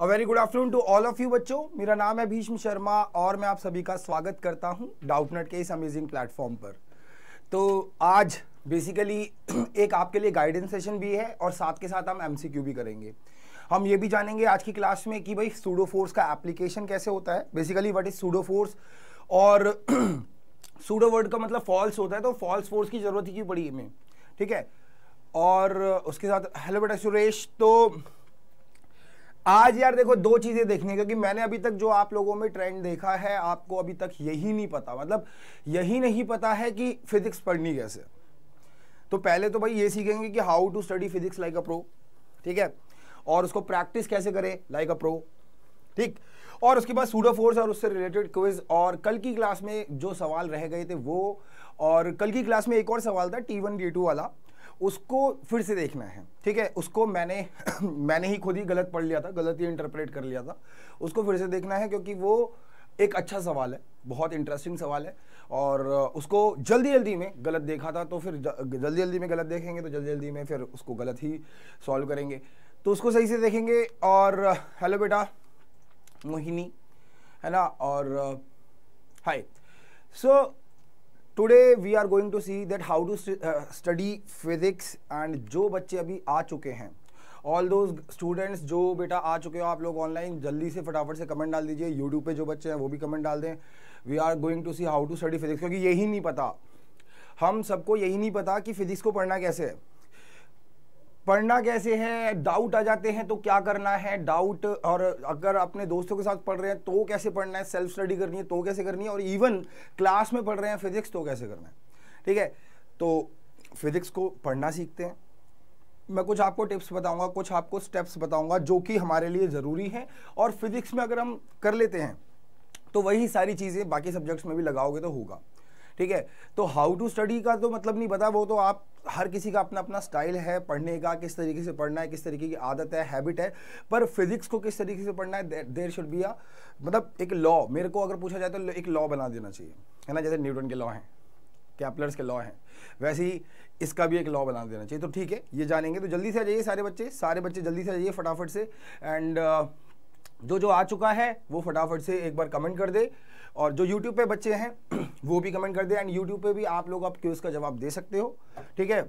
A very good afternoon to all of you बच्चों। मेरा नाम है भीष्म शर्मा और मैं आप सभी का स्वागत करता हूँ डाउटनेट के इस अमेजिंग प्लेटफॉर्म पर। तो आज बेसिकली एक आपके लिए गाइडेंस सेशन भी है और साथ के साथ हम एमसीक्यू भी करेंगे। हम ये भी जानेंगे आज की क्लास में कि भाई सूडो फोर्स का एप्लीकेशन कैसे होता है। Basically what is pseudo force और सूडो वर्ड का मतलब फॉल्स होता है तो फॉल्स फोर्स की ज़रूरत ही क्यों पड़ी हमें? ठीक है? और उसके साथ हेलो बेटा सुरेश तो आज यार देखो दो चीज़ें देखने क्योंकि मैंने अभी तक जो आप लोगों में ट्रेंड देखा है, आपको अभी तक यही नहीं पता। मतलब यही नहीं पता है कि फिजिक्स पढ़नी कैसे। तो पहले तो भाई ये सीखेंगे कि how to study physics like a pro ठीक है? और उसको प्रैक्टिस कैसे करें लाइक अ प्रो ठीक? और उसके बाद सूडो फोर्स और उससे रिलेटेड क्विज और कल की क्लास में जो सवाल रह गए थे वो, और कल की क्लास में एक और सवाल था टी वन टू वाला। उसको फिर से देखना है, ठीक है? उसको मैंने मैंने ही खुद ही गलत पढ़ लिया था, गलत ही इंटरप्रेट कर लिया था। उसको फिर से देखना है क्योंकि वो एक अच्छा सवाल है, बहुत इंटरेस्टिंग सवाल है और उसको जल्दी जल्दी में गलत देखा था तो फिर जल्दी जल्दी में गलत देखेंगे तो जल्दी जल्दी में फिर उसको गलत ही सॉल्व करेंगे। तो उसको सही से देखेंगे और हेलो बेटा, मोहिनी, है ना? और hi so today we are going to see that how to study physics and जो बच्चे अभी आ चुके हैं। ऑल दो स्टूडेंट्स जो बेटा आ चुके हो आप लोग ऑनलाइन जल्दी से फटाफट से कमेंट डाल दीजिए। यूट्यूब पे जो बच्चे हैं, वो भी कमेंट डाल दें। We are going to see how to study physics क्योंकि यही नहीं पता। हम सबको यही नहीं पता कि फिजिक्स को पढ़ना कैसे है। पढ़ना कैसे है? डाउट आ जाते हैं तो क्या करना है? डाउट और अगर अपने दोस्तों के साथ पढ़ रहे हैं तो कैसे पढ़ना है? सेल्फ स्टडी करनी है तो कैसे करनी है? और इवन क्लास में पढ़ रहे हैं फिजिक्स तो कैसे करना है? ठीक है? तो फिजिक्स को पढ़ना सीखते हैं। मैं कुछ आपको टिप्स बताऊँगा, कुछ आपको स्टेप्स बताऊँगा, जो कि हमारे लिए ज़रूरी है। और फिजिक्स में अगर हम कर लेते हैं तो वही सारी चीज़ें बाकी सब्जेक्ट्स में भी लगाओगे तो होगा। ठीक है? तो हाउ टू स्टडी का तो मतलब नहीं पता, वो तो आप हर किसी का अपना अपना स्टाइल है, पढ़ने का, किस तरीके से पढ़ना है, किस तरीके की आदत है, हैबिट है, पर फिजिक्स को किस तरीके से पढ़ना है, देर शुड बी आ मतलब एक लॉ, मेरे को अगर पूछा जाए तो एक लॉ बना देना चाहिए, है ना? जैसे न्यूटन के लॉ हैं, कैपलर्स के लॉ हैं, वैसे ही इसका भी एक लॉ बना देना चाहिए। तो ठीक है, ये जानेंगे तो जल्दी से आ जाइए सारे बच्चे सारे बच्चे जल्दी से आ जाइए फटाफट से, एंड जो जो आ चुका है, वो फटाफट से एक बार कमेंट कर दे और जो यूट्यूब पे बच्चे हैं, वो भी कमेंट कर दे एंड यूट्यूब पे भी आप लोग आप क्यूज का जवाब दे सकते हो। ठीक है?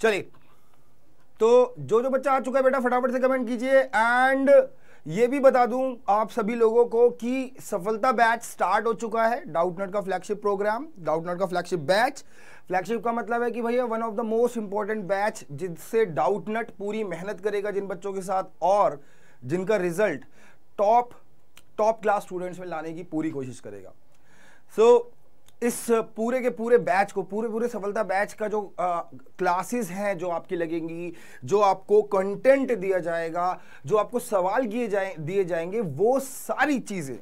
चलिए। तो जो जो बच्चा आ चुका है बेटा, फटाफट से कमेंट कीजिए एंड ये भी बता दूँ आप सभी लोगों को कि सफलता बैच स्टार्ट हो चुका है डाउटनेट का फ्लैगशिप प्रोग्राम डाउटनेट का फ्लैगशिप बैच। फ्लैगशिप का मतलब है कि भैया one of the most important batch जिससे डाउटनेट पूरी मेहनत करेगा जिन बच्चों के साथ और जिनका result top top class students में लाने की पूरी कोशिश करेगा। सो so, इस पूरे के पूरे बैच को, पूरे पूरे सफलता बैच का जो क्लासेस हैं, जो आपकी लगेंगी, जो आपको कंटेंट दिया जाएगा, जो आपको सवाल किए जाए, दिए जाएँगे, वो सारी चीज़ें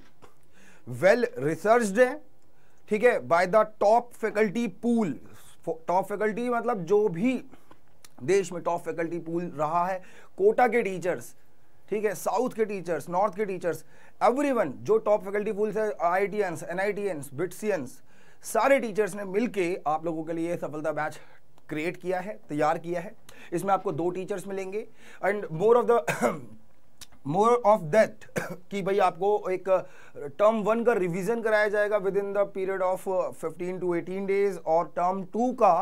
वेल रिसर्च्ड है, ठीक है? By the top faculty pool top faculty मतलब जो भी देश में टॉप फैकल्टी पूल रहा है, कोटा के टीचर्स ठीक है? साउथ के टीचर्स नॉर्थ के टीचर्स एवरीवन जो टॉप फैकल्टी पूल है I T N N I T N BITSians सारे टीचर्स ने मिलके आप लोगों के लिए सफलता बैच क्रिएट किया है, तैयार किया है। इसमें आपको दो टीचर्स मिलेंगे and more of the more of that कि भाई आपको एक टर्म वन का रिवीजन कराया जाएगा within the period of 15 to 18 days और टर्म टू का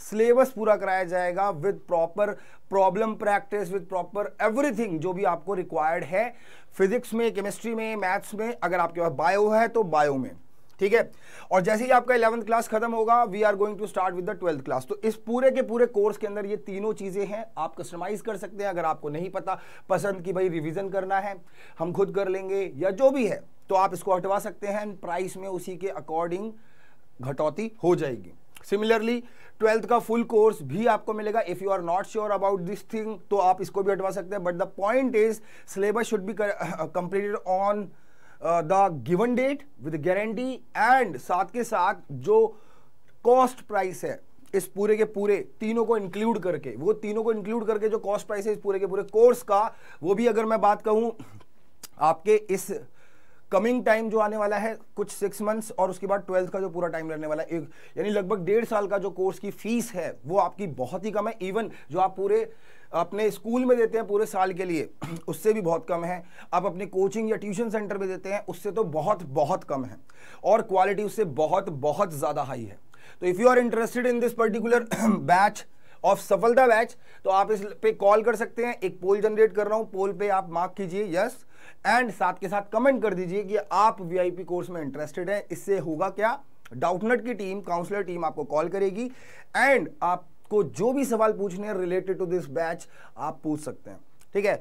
सिलेबस पूरा कराया जाएगा with proper problem practice with proper everything जो भी आपको रिक्वायर्ड है। फिजिक्स में केमिस्ट्री में मैथ्स में, अगर आपके पास बायो है तो बायो में। ठीक है? और जैसे ही आपका इलेवंथ क्लास खत्म होगा we are going to start with the twelfth class तो इस पूरे के पूरे कोर्स के अंदर ये तीनों चीज़ें हैं, आप कस्टमाइज कर सकते हैं, अगर आपको नहीं पता, पसंद की भाई रिवीजन करना है, हम खुद कर लेंगे, या जो भी है तो आप इसको हटवा सकते हैं प्राइस में उसी के अकॉर्डिंग घटौती हो जाएगी। सिमिलरली ट्वेल्थ का फुल कोर्स भी आपको मिलेगा if you are not sure about this thing तो आप इसको भी हटवा सकते हैं but the point is syllabus should be completed on the given date with guarantee and साथ के साथ जो कॉस्ट प्राइस है, इस पूरे के पूरे तीनों को इंक्लूड करके, वो तीनों को इंक्लूड करके जो कॉस्ट प्राइस है, इस पूरे के पूरे कोर्स का, वो भी अगर मैं बात कहूँ, आपके इस कमिंग टाइम जो आने वाला है, कुछ सिक्स मंथ्स और उसके बाद ट्वेल्थ का जो पूरा टाइम रहने वाला है यानी लगभग डेढ़ साल का जो कोर्स की फ़ीस है, वो आपकी बहुत ही कम है इवन जो आप पूरे अपने स्कूल में देते हैं पूरे साल के लिए, उससे भी बहुत कम है। आप अपने कोचिंग या ट्यूशन सेंटर में देते हैं, उससे तो बहुत बहुत कम है। और क्वालिटी उससे बहुत बहुत ज़्यादा हाई है। तो if you are interested in this particular batch of Safalta batch तो आप इस पे कॉल कर सकते हैं। एक पोल जनरेट कर रहा हूँ। पोल पे आप मार्क कीजिए यस एंड साथ के साथ कमेंट कर दीजिए कि आप वीआईपी कोर्स में इंटरेस्टेड हैं। इससे होगा क्या? डाउटनट की टीम काउंसलर टीम आपको कॉल करेगी। एंड आपको जो भी सवाल पूछने हैं रिलेटेड टू दिस बैच आप पूछ सकते हैं। ठीक है?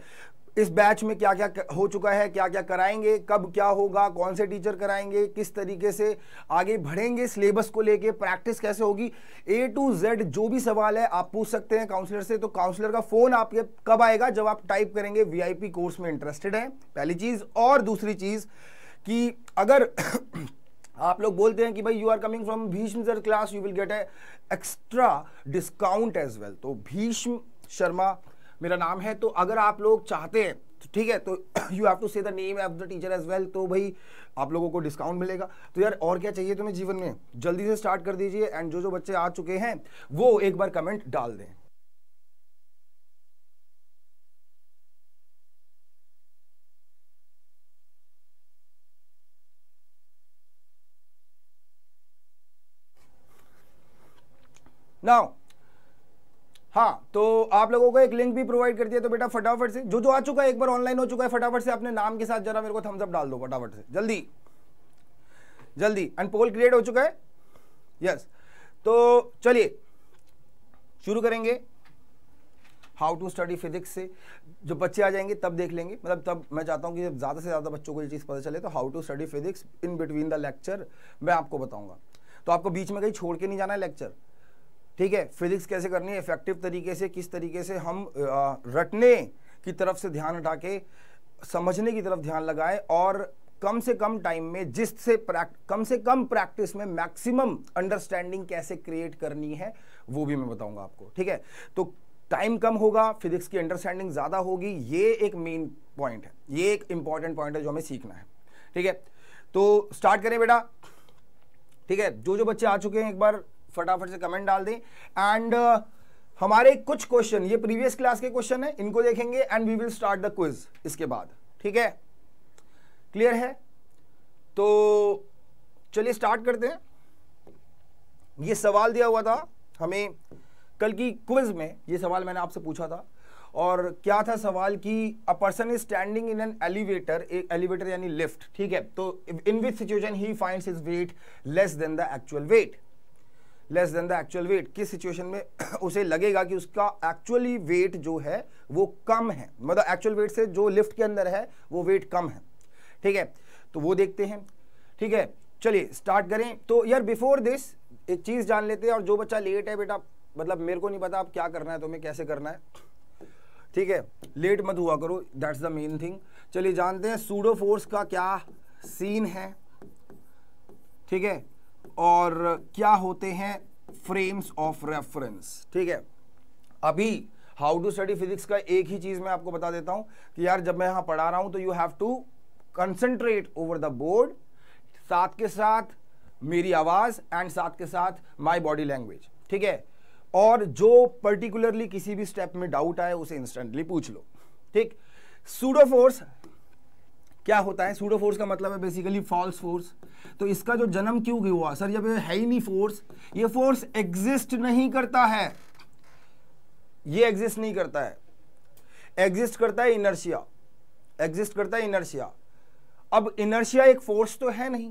इस बैच में क्या क्या हो चुका है क्या क्या कराएँगे, कब क्या होगा, कौन से टीचर कराएँगे, किस तरीके से आगे बढ़ेंगे सिलेबस को लेके प्रैक्टिस कैसे होगी ए टू जेड जो भी सवाल है, आप पूछ सकते हैं काउंसलर से। तो काउंसलर का फ़ोन आपके कब आएगा, जब आप टाइप करेंगे वीआईपी कोर्स में इंटरेस्टेड है। पहली चीज़। और दूसरी चीज़ कि अगर आप लोग बोलते हैं कि भाई you are coming from Bhishm sir class you will get a extra discount as well तो भीष्म शर्मा, मेरा नाम है तो अगर आप लोग चाहते हैं तो ठीक है तो you have to say the name of the teacher as well तो भाई आप लोगों को डिस्काउंट मिलेगा। तो यार, और क्या चाहिए तुम्हें जीवन में? जल्दी से स्टार्ट कर दीजिए एंड जो जो बच्चे आ चुके हैं, वो एक बार कमेंट डाल दें। नाउ हाँ तो आप लोगों को एक लिंक भी प्रोवाइड कर दिया तो बेटा फटाफट से, जो जो आ चुका है, एक बार ऑनलाइन हो चुका है, फटाफट से अपने नाम के साथ जरा मेरे को थम्सअप डाल दो, फटाफट से। जल्दी। जल्दी। एंड पोल क्रिएट हो चुका है। यस तो चलिए, शुरू करेंगे। हाउ टू स्टडी फिजिक्स से। जो बच्चे आ जाएँगे, तब देख लेंगे। मतलब तब मैं चाहता हूँ कि जब ज़्यादा से ज़्यादा बच्चों को ये चीज़ पता चले तो how to study physics in between the lecture मैं आपको बताऊँगा। तो आपको बीच में कहीं छोड़ के नहीं जाना है लेक्चर ठीक है फिजिक्स कैसे करनी है इफ़ेक्टिव तरीके से, किस तरीके से हम रटने की तरफ़ से ध्यान हटा के, समझने की तरफ़ ध्यान लगाएँ और कम से कम टाइम में जिससे कम से कम प्रैक्टिस में मैक्सिमम अंडरस्टैंडिंग कैसे क्रिएट करनी है, वो भी मैं बताऊँगा आपको, ठीक है? तो टाइम कम होगा फिजिक्स की अंडरस्टैंडिंग ज़्यादा होगी, ये एक मेन पॉइंट है, ये एक इंपॉर्टेंट पॉइंट है जो हमें सीखना है, ठीक है? तो स्टार्ट करें बेटा, ठीक है? जो जो बच्चे आ चुके हैं एक बार फटाफट से कमेंट डाल दें। एंड uh, हमारे कुछ क्वेश्चन ये प्रीवियस क्लास के क्वेश्चन है इनको देखेंगे and we will start the quiz इसके बाद। ठीक है? क्लियर है? तो चलिए स्टार्ट करते हैं। ये सवाल दिया हुआ था हमें कल की क्विज में ये सवाल मैंने आपसे पूछा था। और क्या था सवाल कि a person is standing in an elevator एक एलिवेटर यानी लिफ्ट ठीक है? तो in which situation he finds his weight less than the actual weight less than the actual weight किस सिचुएशन में उसे लगेगा कि उसका एक्चुअली वेट जो है, वो कम है? मतलब एक्चुअल वेट से जो लिफ्ट के अंदर है, वो वेट कम है। ठीक है? तो वो देखते हैं। ठीक है? चलिए स्टार्ट करें। तो यार बिफोर दिस एक चीज़ जान लेते हैं, और जो बच्चा लेट है बेटा मतलब मेरे को नहीं पता आप क्या करना है, तुम्हें कैसे करना है। ठीक है? लेट मत हुआ करो दैट्स द मेन थिंग चलिए, जानते हैं सूडो फोर्स का क्या सीन है। ठीक है? और क्या होते हैं फ्रेम्स ऑफ़ रेफरेंस ठीक है? अभी हाउ टू स्टडी फिजिक्स का एक ही चीज़ मैं आपको बता देता हूँ कि यार जब मैं यहाँ पढ़ा रहा हूँ तो you have to concentrate over the board साथ के साथ मेरी आवाज़ एंड साथ के साथ माई बॉडी लैंग्वेज ठीक है? और जो पर्टिकुलरली किसी भी स्टेप में डाउट आए, उसे इंस्टेंटली पूछ लो, ठीक? सूडोफोर्स क्या होता है? सूडो फोर्स का मतलब है बेसिकली फॉल्स फोर्स तो इसका जो जन्म क्यों हुआ? सर जब ये है ही नहीं फोर्स ये फोर्स एग्जिस्ट नहीं करता है. ये एग्जिस्ट नहीं करता है. एग्जिस्ट करता है इनर्शिया एग्जिस्ट करता है इनर्शिया अब इनर्शिया एक फोर्स तो है नहीं.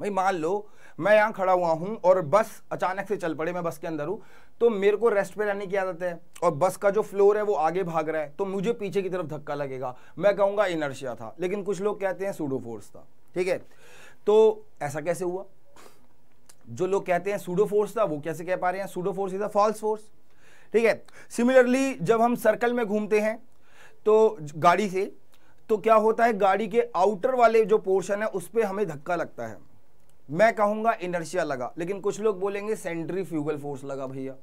भाई, मान लो, मैं यहाँ खड़ा हुआ हूँ और बस अचानक से चल पड़े, मैं बस के अंदर हूँ. तो मेरे को रेस्ट पे रहने की आदत है और बस का जो फ्लोर है वो आगे भाग रहा है तो मुझे पीछे की तरफ़ धक्का लगेगा। मैं कहूँगा इनर्शिया था, लेकिन कुछ लोग कहते हैं सूडो फोर्स था, ठीक है? तो ऐसा कैसे हुआ? जो लोग कहते हैं सूडो फोर्स था, वो कैसे कह पा रहे हैं? Pseudo force is a false force ठीक है? सिमिलरली जब हम सर्कल में घूमते हैं तो गाड़ी से तो क्या होता है? गाड़ी के आउटर वाले जो पोर्शन है, उस पर हमें धक्का लगता है। मैं कहूँगा इनर्शिया लगा, लेकिन कुछ लोग बोलेंगे सेंट्री फ्यूगल फोर्स लगा भैया।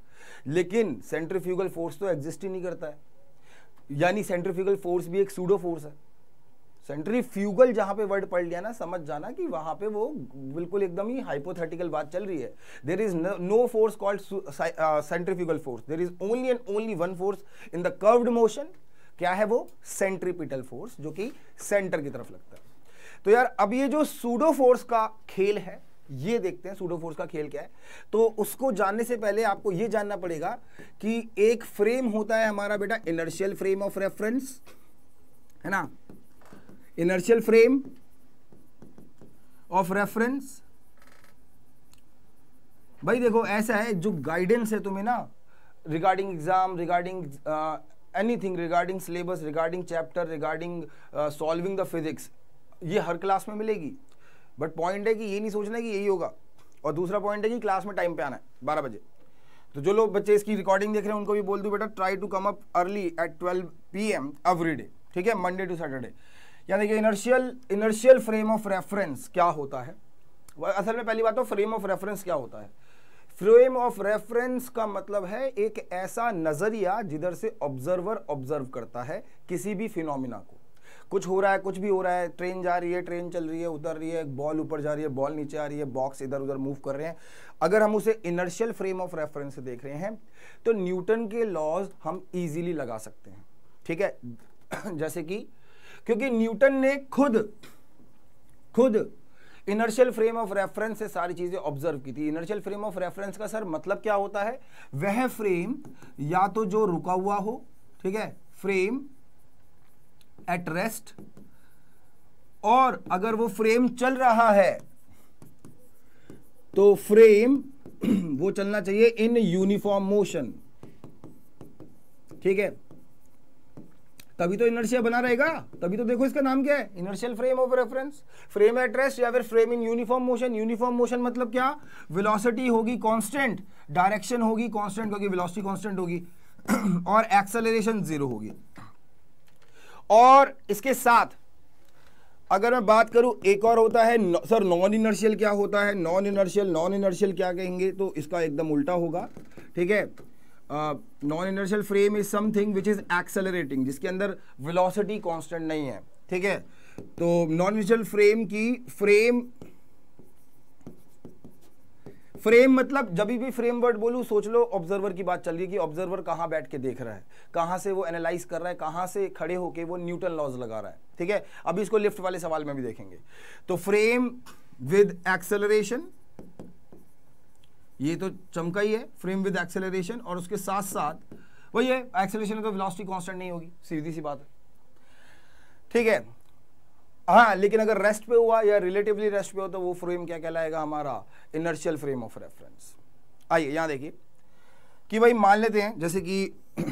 लेकिन सेंट्री फ्यूगल फोर्स तो एग्जिस्ट ही नहीं करता है। यानी सेंट्रीफ्यूगल फोर्स भी एक सूडो फोर्स है। सेंट्री फ्यूगल जहाँ पे वर्ड पढ़ लिया ना, समझ जाना कि वहाँ पे वो बिल्कुल एकदम ही हाइपोथेटिकल बात चल रही है। There is no force called centrifugal force there is only and only one force in the curved motion क्या है वो? सेंट्रीपिटल फोर्स जो कि सेंटर की तरफ़ लगता है। तो यार, अब ये जो सूडो फोर्स का खेल है, ये देखते हैं सूडो फोर्स का खेल क्या है। तो उसको जानने से पहले आपको ये जानना पड़ेगा कि एक फ्रेम होता है हमारा बेटा इनर्शियल फ्रेम ऑफ़ रेफरेंस है ना? इनर्शियल फ्रेम ऑफ़ रेफरेंस भाई देखो, ऐसा है, जो गाइडेंस है तुम्हें ना regarding exam regarding anything regarding syllabus regarding chapter regarding solving the physics ये हर क्लास में मिलेगी। बट पॉइंट है कि ये नहीं सोचना कि यही होगा। और दूसरा पॉइंट है कि क्लास में टाइम पे आना है, बारह बजे। तो जो लोग बच्चे इसकी रिकॉर्डिंग देख रहे हैं, उनको भी बोल दूँ, बेटा try to come up early at twelve P M every day ठीक है? मंडे टू सैटरडे यानी कि inertial inertial frame of reference क्या होता है? असल में पहली बात तो फ्रेम ऑफ़ रेफरेंस क्या होता है? फ्रेम ऑफ़ रेफरेंस का मतलब है एक ऐसा नज़रिया जिधर से ऑब्जर्वर ऑब्ज़र्व करता है किसी भी फिनोमिना को। कुछ हो रहा है, कुछ भी हो रहा है ट्रेन जा रही है ट्रेन चल रही है, उतर रही है बॉल ऊपर जा रही है बॉल नीचे आ रही है बॉक्स इधर उधर मूव कर रहे हैं। अगर हम उसे इनर्शियल फ्रेम ऑफ़ रेफरेंस से देख रहे हैं तो न्यूटन के लॉज हम इजीली लगा सकते हैं। ठीक है? जैसे कि, क्योंकि न्यूटन ने खुद खुद इनर्शियल फ्रेम ऑफ़ रेफरेंस से सारी चीज़ें ऑब्ज़र्व की थी। इनर्शियल फ्रेम ऑफ़ रेफरेंस का सर मतलब क्या होता है? वह फ्रेम या तो जो रुका हुआ हो, ठीक है? फ्रेम एट रेस्ट और अगर वो फ्रेम चल रहा है तो फ्रेम वो चलना चाहिए इन यूनिफॉर्म मोशन ठीक है? तभी तो इनर्शिया बना रहेगा। तभी तो देखो इसका नाम क्या है? Inertial frame of reference frame at rest या फिर frame in uniform motion uniform motion मतलब क्या? वेलोसिटी होगी कांस्टेंट डायरेक्शन होगी कांस्टेंट क्योंकि वेलोसिटी कांस्टेंट होगी। और एक्सेलरेशन ज़ीरो होगी। और इसके साथ अगर मैं बात करूँ एक और होता है न, सर नॉन इनर्शियल क्या होता है? नॉन इनर्शियल नॉन इनर्शियल क्या कहेंगे? तो इसका एकदम उल्टा होगा ठीक है? Non inertial frame is something which is accelerating जिसके अंदर वेलोसिटी कांस्टेंट नहीं है ठीक है? तो नॉन इनर्शियल फ्रेम की फ्रेम फ्रेम मतलब जब भी फ्रेम वर्ड बोलूँ, सोच लो ऑब्जर्वर की बात चल रही है कि ऑब्जर्वर कहाँ बैठ के देख रहा है, कहाँ से वो एनालाइज कर रहा है, कहाँ से खड़े होके वो न्यूटन लॉज लगा रहा है, ठीक है? अभी इसको लिफ्ट वाले सवाल में भी देखेंगे। तो फ्रेम विद एक्सेलरेशन ये तो चमका ही है फ्रेम विद एक्सेलरेशन और उसके साथ साथ वही है एक्सेलरेशन तो वेलोसिटी कांस्टेंट नहीं होगी, सीधी सी बात है, ठीक है? हाँ लेकिन अगर रेस्ट पे हुआ या रिलेटिवली रेस्ट पे हो तो वो फ्रेम क्या कहलाएगा हमारा? इनर्शियल फ्रेम ऑफ़ रेफरेंस आइए, यहाँ देखिए कि भाई मान लेते हैं, जैसे कि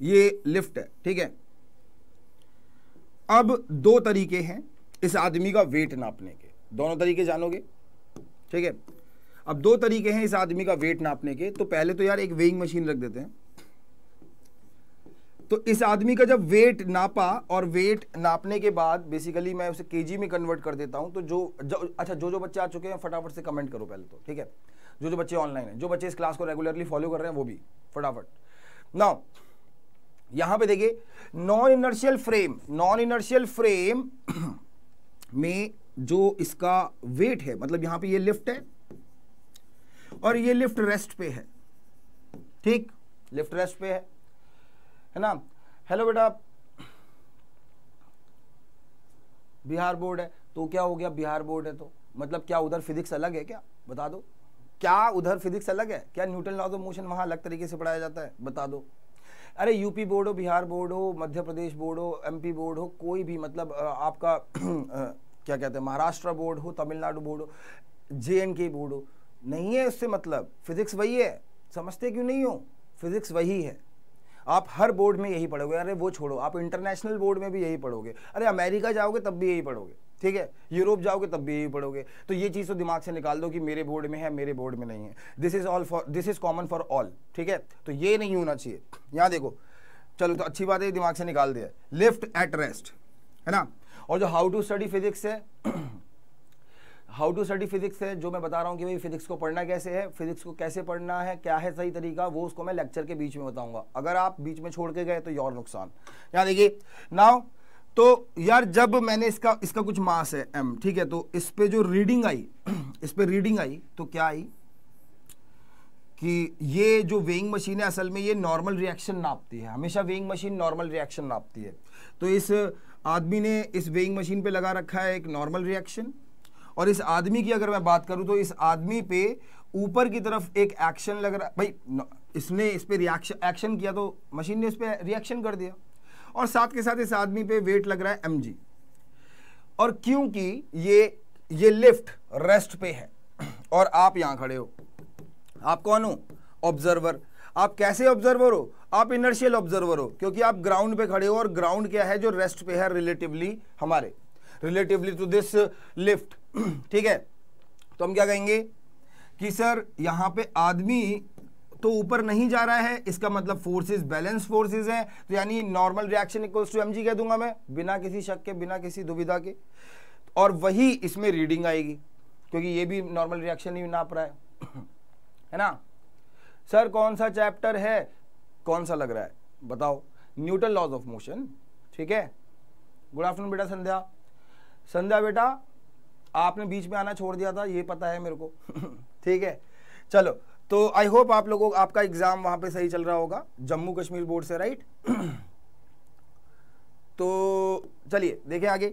ये लिफ्ट है, ठीक है? अब दो तरीके हैं इस आदमी का वेट नापने के। दोनों तरीके जानोगे? ठीक है? अब दो तरीके हैं इस आदमी का वेट नापने के। तो पहले तो यार एक वेइंग मशीन रख देते हैं। तो इस आदमी का जब वेट नापा और वेट नापने के बाद बेसिकली मैं उसे केजी में कन्वर्ट कर देता हूँ तो जो, जो अच्छा जो जो बच्चे आ चुके हैं फटाफट से कमेंट करो पहले तो ठीक है? जो जो बच्चे ऑनलाइन हैं जो बच्चे इस क्लास को रेगुलरली फॉलो कर रहे हैं वो भी फटाफट। नाउ यहाँ पे देखिए non inertial frame non inertial frame में जो इसका वेट है मतलब यहाँ पे ये लिफ्ट है और ये लिफ्ट रेस्ट पे है ठीक? लिफ्ट रेस्ट पे है। है ना? हेलो बेटा। बिहार बोर्ड है तो क्या हो गया? बिहार बोर्ड है तो। मतलब क्या उधर फिजिक्स अलग है क्या? बता दो। क्या उधर फिजिक्स अलग है? क्या न्यूटन लॉज ऑफ़ मोशन वहाँ अलग तरीके से पढ़ाया जाता है? बता दो। अरे यूपी बोर्ड हो, बिहार बोर्ड हो, मध्य प्रदेश बोर्ड हो, एमपी बोर्ड हो, कोई भी मतलब आपका क्या कहते हैं, महाराष्ट्र बोर्ड हो, तमिलनाडु बोर्ड हो, जे एंड के बोर्ड हो, नहीं है उससे मतलब। फिजिक्स वही है। समझते क्यों नहीं हो? फिजिक्स वही है। आप हर बोर्ड में यही पढ़ोगे। अरे वो छोड़ो, आप इंटरनेशनल बोर्ड में भी यही पढ़ोगे। अरे अमेरिका जाओगे तब भी यही पढ़ोगे, ठीक है? यूरोप जाओगे तब भी यही पढ़ोगे। तो ये चीज़ तो दिमाग से निकाल दो कि मेरे बोर्ड में है, मेरे बोर्ड में नहीं है। This is all for this is common for all ठीक है? तो ये नहीं होना चाहिए। यहाँ देखो, चलो तो अच्छी बात है दिमाग से निकाल दिया। लिफ्ट एट रेस्ट है ना? और जो हाउ टू स्टडी फिजिक्स है हाउ टू स्टडी फिजिक्स है, जो मैं बता रहा हूँ कि भाई फिजिक्स को पढ़ना कैसे है फिजिक्स को कैसे पढ़ना है, क्या है सही तरीका, वो उसको मैं लेक्चर के बीच में बताऊँगा। अगर आप बीच में छोड़ के गए तो योर नुकसान। यहाँ देखिए नाउ तो यार जब मैंने इसका इसका कुछ मास है एम ठीक है तो इस पे जो रीडिंग आई, इस पे रीडिंग आई तो क्या आई? कि ये जो वेइंग मशीन है, असल में ये नॉर्मल रिएक्शन नापती है, हमेशा वेइंग मशीन नॉर्मल रिएक्शन नापती है। तो इस आदमी ने इस वेइंग मशीन पे लगा रखा है एक नॉर्मल रिएक्शन और इस आदमी की अगर मैं बात करूँ तो इस आदमी पे ऊपर की तरफ़ एक एक्शन लग रहा, भाई इसने इस पे रिएक्शन एक्शन किया तो मशीन ने इस पे रिएक्शन कर दिया। और साथ के साथ इस आदमी पे वेट लग रहा है एम और क्योंकि ये ये लिफ्ट रेस्ट पे है, और आप यहाँ खड़े हो। आप कौन हो? ऑब्जर्वर आप कैसे ऑब्जर्वर हो? आप इनर्शियल ऑब्जर्वर हो, क्योंकि आप ग्राउंड पे खड़े हो, और ग्राउंड क्या है जो रेस्ट पे है रिलेटिवली हमारे। रिलेटिवली टू दिस लिफ्ट ठीक है? तो हम क्या कहेंगे? कि सर, यहाँ पे आदमी तो ऊपर नहीं जा रहा है, इसका मतलब फोर्सेस बैलेंस फोर्सेस हैं। तो यानी normal reaction equals to MG कह दूँगा मैं, बिना किसी शक के, बिना किसी दुविधा के। और वही इसमें रीडिंग आएगी, क्योंकि ये भी नॉर्मल रिएक्शन ही नाप रहा है। है ना? सर, कौन सा चैप्टर है? कौन सा लग रहा है? बताओ। न्यूटन लॉज ऑफ़ मोशन ठीक है? गुड आफ्टरनून बेटा संध्या। संध्या बेटा, आपने बीच में आना छोड़ दिया था, ये पता है मेरे को। ठीक है? चलो तो आई होप आप लोगों, आपका एग्ज़ाम वहाँ पे सही चल रहा होगा, जम्मू कश्मीर बोर्ड से राइट तो चलिए, देखें आगे।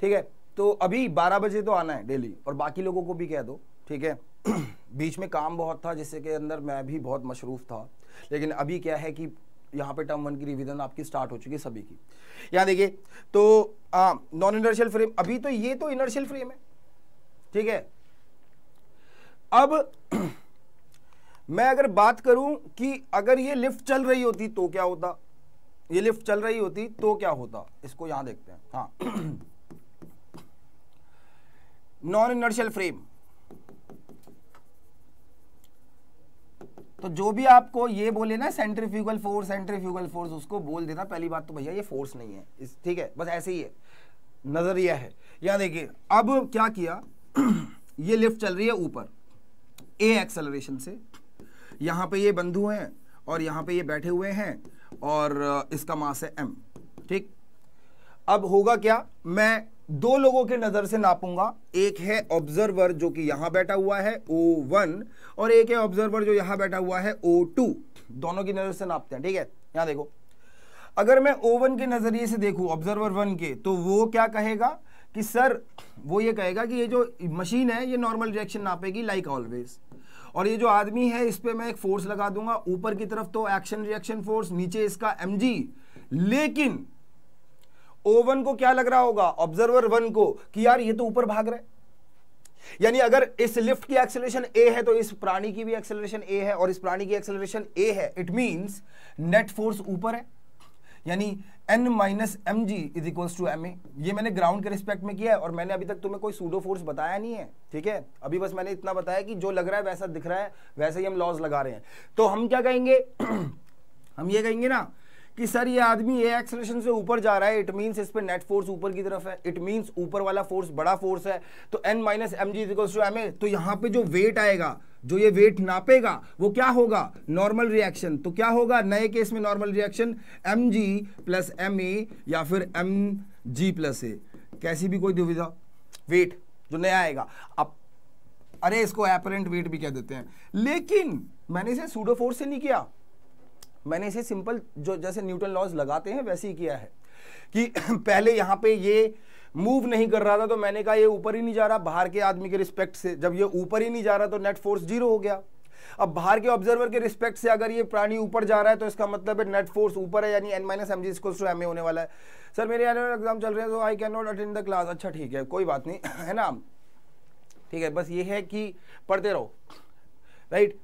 ठीक है? तो अभी 12 बजे तो आना है डेली, और बाकी लोगों को भी कह दो, ठीक है? बीच में काम बहुत था, जिससे के अंदर मैं भी बहुत मशरूफ था। लेकिन अभी क्या है कि यहाँ पे टर्म वन की रिवीजन आपकी स्टार्ट हो चुकी है सभी की। यहाँ देखिए तो नॉन इनर्शियल फ्रेम अभी तो ये तो इनर्शियल फ्रेम है। ठीक है? अब, मैं अगर बात करूँ कि अगर ये लिफ्ट चल रही होती तो क्या होता? ये लिफ्ट चल रही होती तो क्या होता? इसको यहाँ देखते हैं। हाँ। नॉन इनर्शियल फ्रेम तो जो भी आपको ये बोले ना सेंट्रीफ्यूगल फोर्स सेंट्रीफ्यूगल फोर्स उसको बोल देना। पहली बात तो भैया, ये फोर्स नहीं है। ठीक है? बस ऐसे ही है। नज़रिया है। यहाँ देखिए, अब क्या किया? ये लिफ्ट चल रही है ऊपर। ए एक्सेलरेशन से। यहाँ पे ये बंधु हैं और यहाँ पे ये बैठे हुए हैं और इसका मास है एम ठीक? अब होगा क्या? मैं दो लोगों के नज़र से नापूँगा। एक है ऑब्जर्वर जो कि यहाँ बैठा हुआ है ओ वन और एक है ऑब्जर्वर जो यहाँ बैठा हुआ है ओ टू दोनों की नज़र से नापते हैं, ठीक है? यहाँ देखो। अगर मैं ओ वन के नज़रिए से देखूँ ऑब्जर्वर वन के तो वो क्या कहेगा कि, सर, वो ये कहेगा कि ये जो मशीन है, ये नॉर्मल रिएक्शन नापेगी लाइक ऑलवेज और ये जो आदमी है, इस पर मैं एक फोर्स लगा दूँगा। ऊपर की तरफ़ तो एक्शन रिएक्शन फोर्स नीचे इसका एम लेकिन ओवन को क्या लग रहा होगा? ऑब्जर्वर वन को कि यार ये तो ऊपर भाग रहा है। यानी अगर इस लिफ्ट की एक्सेलरेशन ए है तो इस प्राणी की भी एक्सेलरेशन ए है और इस प्राणी की एक्सेलरेशन ए है इट मींस नेट फोर्स ऊपर है। यानी N minus M G is equals to M A ये मैंने ग्राउंड के रिस्पेक्ट में किया है और मैंने अभी तक तुम्हें कोई सूडो फोर्स बताया नहीं है, ठीक है? अभी बस मैंने इतना बताया कि जो लग रहा है वैसा दिख रहा है, वैसे ही हम लॉज लगा रहे हैं। तो हम क्या कहेंगे? हम ये कहेंगे ना कि सर ये आदमी ए एक्सलेशन से ऊपर जा रहा है इट मींस इस पे नेट फोर्स ऊपर की तरफ़ है। इट मींस ऊपर वाला फोर्स बड़ा फोर्स है। तो N minus M G to M A तो यहाँ पे जो वेट आएगा, जो ये वेट नापेगा, वो क्या होगा? नॉर्मल रिएक्शन तो क्या होगा? नए केस में normal reaction M G plus M A या फिर एम जी प्लस ए कैसी भी कोई दुविधा। वेट जो नया आएगा। अब, अरे इसको एपरेंट वेट भी कह देते हैं। लेकिन मैंने इसे सूडो फोर्स से नहीं किया। मैंने इसे सिंपल जो जैसे न्यूटन लॉज लगाते हैं, वैसे ही किया है। कि पहले यहाँ पे ये मूव नहीं कर रहा था तो मैंने कहा ये ऊपर ही नहीं जा रहा, बाहर के आदमी के रिस्पेक्ट से। जब ये ऊपर ही नहीं जा रहा तो नेट फोर्स ज़ीरो हो गया। अब बाहर के ऑब्जर्वर के रिस्पेक्ट से अगर ये प्राणी ऊपर जा रहा है तो इसका मतलब है नेट फोर्स ऊपर है, यानी N minus M G to M A होने वाला है। सर मेरे एनुअल एग्ज़ाम चल रहे हैं तो I can not attend the class अच्छा ठीक है, कोई बात नहीं, है ना? ठीक है, बस ये है कि पढ़ते रहो। राइट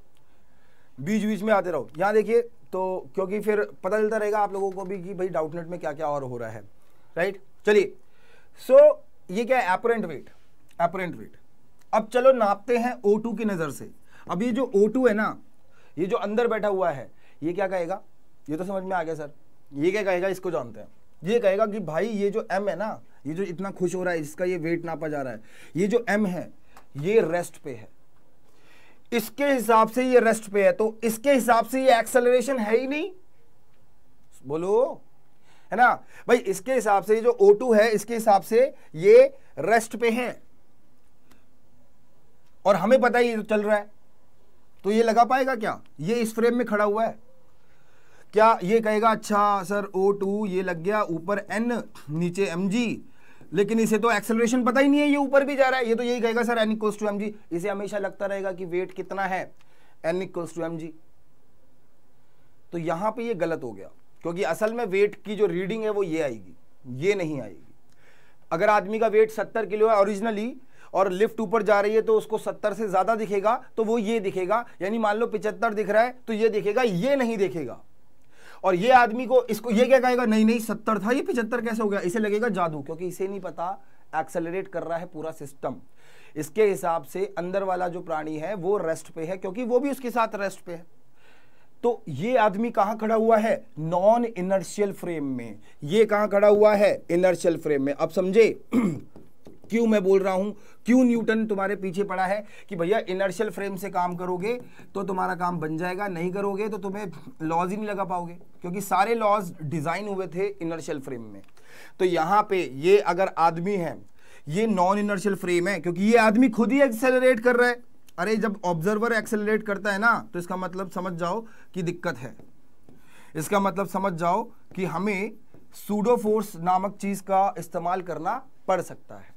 बीच बीच में आते रहो। यहाँ देखिए तो क्योंकि फिर पता चलता रहेगा आप लोगों को भी कि भाई डाउटनेट में क्या क्या और हो रहा है राइट चलिए। सो ये क्या है? एपरेंट वेट एपरेंट वेट अब चलो नापते हैं O2 की नज़र से। अब ये जो O2 है ना, ये जो अंदर बैठा हुआ है, ये क्या कहेगा? ये तो समझ में आ गया, सर। ये क्या कहेगा? इसको जानते हैं। ये कहेगा कि भाई, ये जो M है ना, ये जो इतना खुश हो रहा है, इसका ये वेट नापा जा रहा है। ये जो M है, ये रेस्ट पे है। इसके हिसाब से ये रेस्ट पे है तो इसके हिसाब से ये एक्सेलरेशन है ही नहीं। बोलो, है ना? भाई, इसके हिसाब से जो O2 है, इसके हिसाब से ये रेस्ट पे है। और हमें पता ही तो चल रहा है। तो ये लगा पाएगा क्या? ये इस फ्रेम में खड़ा हुआ है। क्या ये कहेगा अच्छा सर O2 ये लग गया, ऊपर N, नीचे mg लेकिन इसे तो एक्सेलरेशन पता ही नहीं है, ये ऊपर भी जा रहा है। ये तो यही कहेगा sir N equals to M G इसे हमेशा लगता रहेगा कि वेट कितना है। एन इक्वल्स टू एम तो यहाँ पे ये गलत हो गया, क्योंकि असल में वेट की जो रीडिंग है वो ये आएगी, ये नहीं आएगी। अगर आदमी का वेट सत्तर किलो है ओरिजिनली और लिफ्ट ऊपर जा रही है तो उसको सत्तर से ज़्यादा दिखेगा तो वो ये दिखेगा, यानी मान लो पिचहत्तर दिख रहा है तो ये दिखेगा, ये नहीं देखेगा। और ये आदमी को, इसको ये क्या कहेगा? नहीं नहीं, सत्तर था, ये पिछहत्तर कैसे हो गया? इसे लगेगा जादू, क्योंकि इसे नहीं पता एक्सेलरेट कर रहा है पूरा सिस्टम इसके हिसाब से अंदर वाला जो प्राणी है, वो रेस्ट पे है, क्योंकि वो भी उसके साथ रेस्ट पे है. तो ये आदमी कहाँ खड़ा हुआ है? नॉन इनर्शियल फ्रेम में. ये कहाँ खड़ा हुआ है? इनर्शियल फ्रेम में. अब समझे क्यों मैं बोल रहा हूँ? क्यों न्यूटन तुम्हारे पीछे पड़ा है कि भैया इनर्शियल फ्रेम से काम करोगे तो तुम्हारा काम बन जाएगा, नहीं करोगे तो तुम्हें लॉज ही नहीं लगा पाओगे, क्योंकि सारे लॉज डिज़ाइन हुए थे इनर्शियल फ्रेम में। तो यहाँ पे ये अगर आदमी है, ये नॉन इनर्शियल फ्रेम है, क्योंकि ये आदमी खुद ही एक्सेलरेट कर रहा है। अरे जब ऑब्जर्वर एक्सेलरेट करता है ना तो इसका मतलब समझ जाओ कि दिक्कत है। इसका मतलब समझ जाओ कि हमें सूडोफोर्स नामक चीज़ का इस्तेमाल करना पड़ सकता है।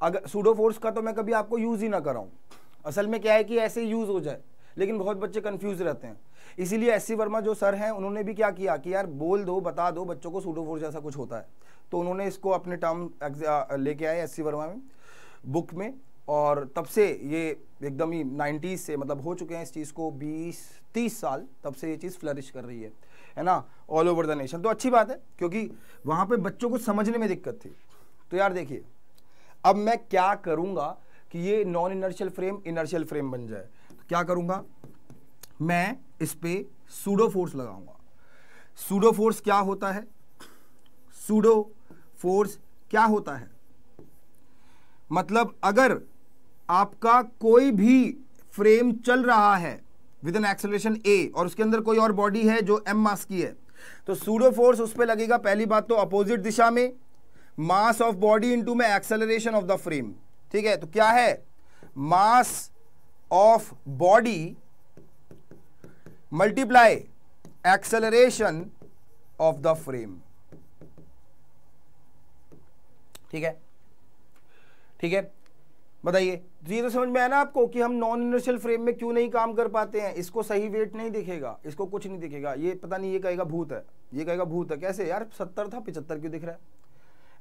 अगर सूडो फोर्स का तो मैं कभी आपको यूज़ ही ना कराऊँ। असल में क्या है कि ऐसे ही यूज़ हो जाए, लेकिन बहुत बच्चे कंफ्यूज रहते हैं। इसीलिए एस सी वर्मा जो सर हैं, उन्होंने भी क्या किया कि यार, बोल दो, बता दो बच्चों को सूडो फोर्स जैसा कुछ होता है। तो उन्होंने इसको अपने टर्म लेके आए एस सी वर्मा में बुक में, और तब से ये एकदम ही नाइन्टीज़ से मतलब हो चुके हैं इस चीज़ को बीस, तीस साल, तब से ये चीज़ फ्लरिश कर रही है। है ना? ऑल ओवर द नेशन तो अच्छी बात है, क्योंकि वहाँ पे बच्चों को समझने में दिक्कत थी। तो यार देखिए अब मैं क्या करूँगा कि ये non inertial frame inertial frame बन जाए? तो क्या करूँगा? मैं इस पे सूडो फोर्स लगाऊँगा। सूडो फोर्स क्या होता है? सूडो फोर्स क्या होता है? मतलब अगर आपका कोई भी फ्रेम चल रहा है विद एन एक्सेलरेशन ए और उसके अंदर कोई और बॉडी है जो एम मास की है तो सूडो फोर्स उस पर लगेगा। पहली बात तो अपोजिट दिशा में मास ऑफ़ बॉडी इनटू में एक्सेलरेशन ऑफ़ द फ्रेम। ठीक है? तो क्या है? Mass of body multiply acceleration of the frame. ठीक है? ठीक है? बताइए। तो ये तो समझ में आया ना आपको कि हम नॉन इनर्शियल फ्रेम में क्यों नहीं काम कर पाते हैं? इसको सही वेट नहीं दिखेगा। इसको कुछ नहीं दिखेगा। ये पता नहीं, ये कहेगा भूत है। ये कहेगा भूत है। कैसे? यार, सत्तर था पिछहत्तर क्यों दिख रहा है?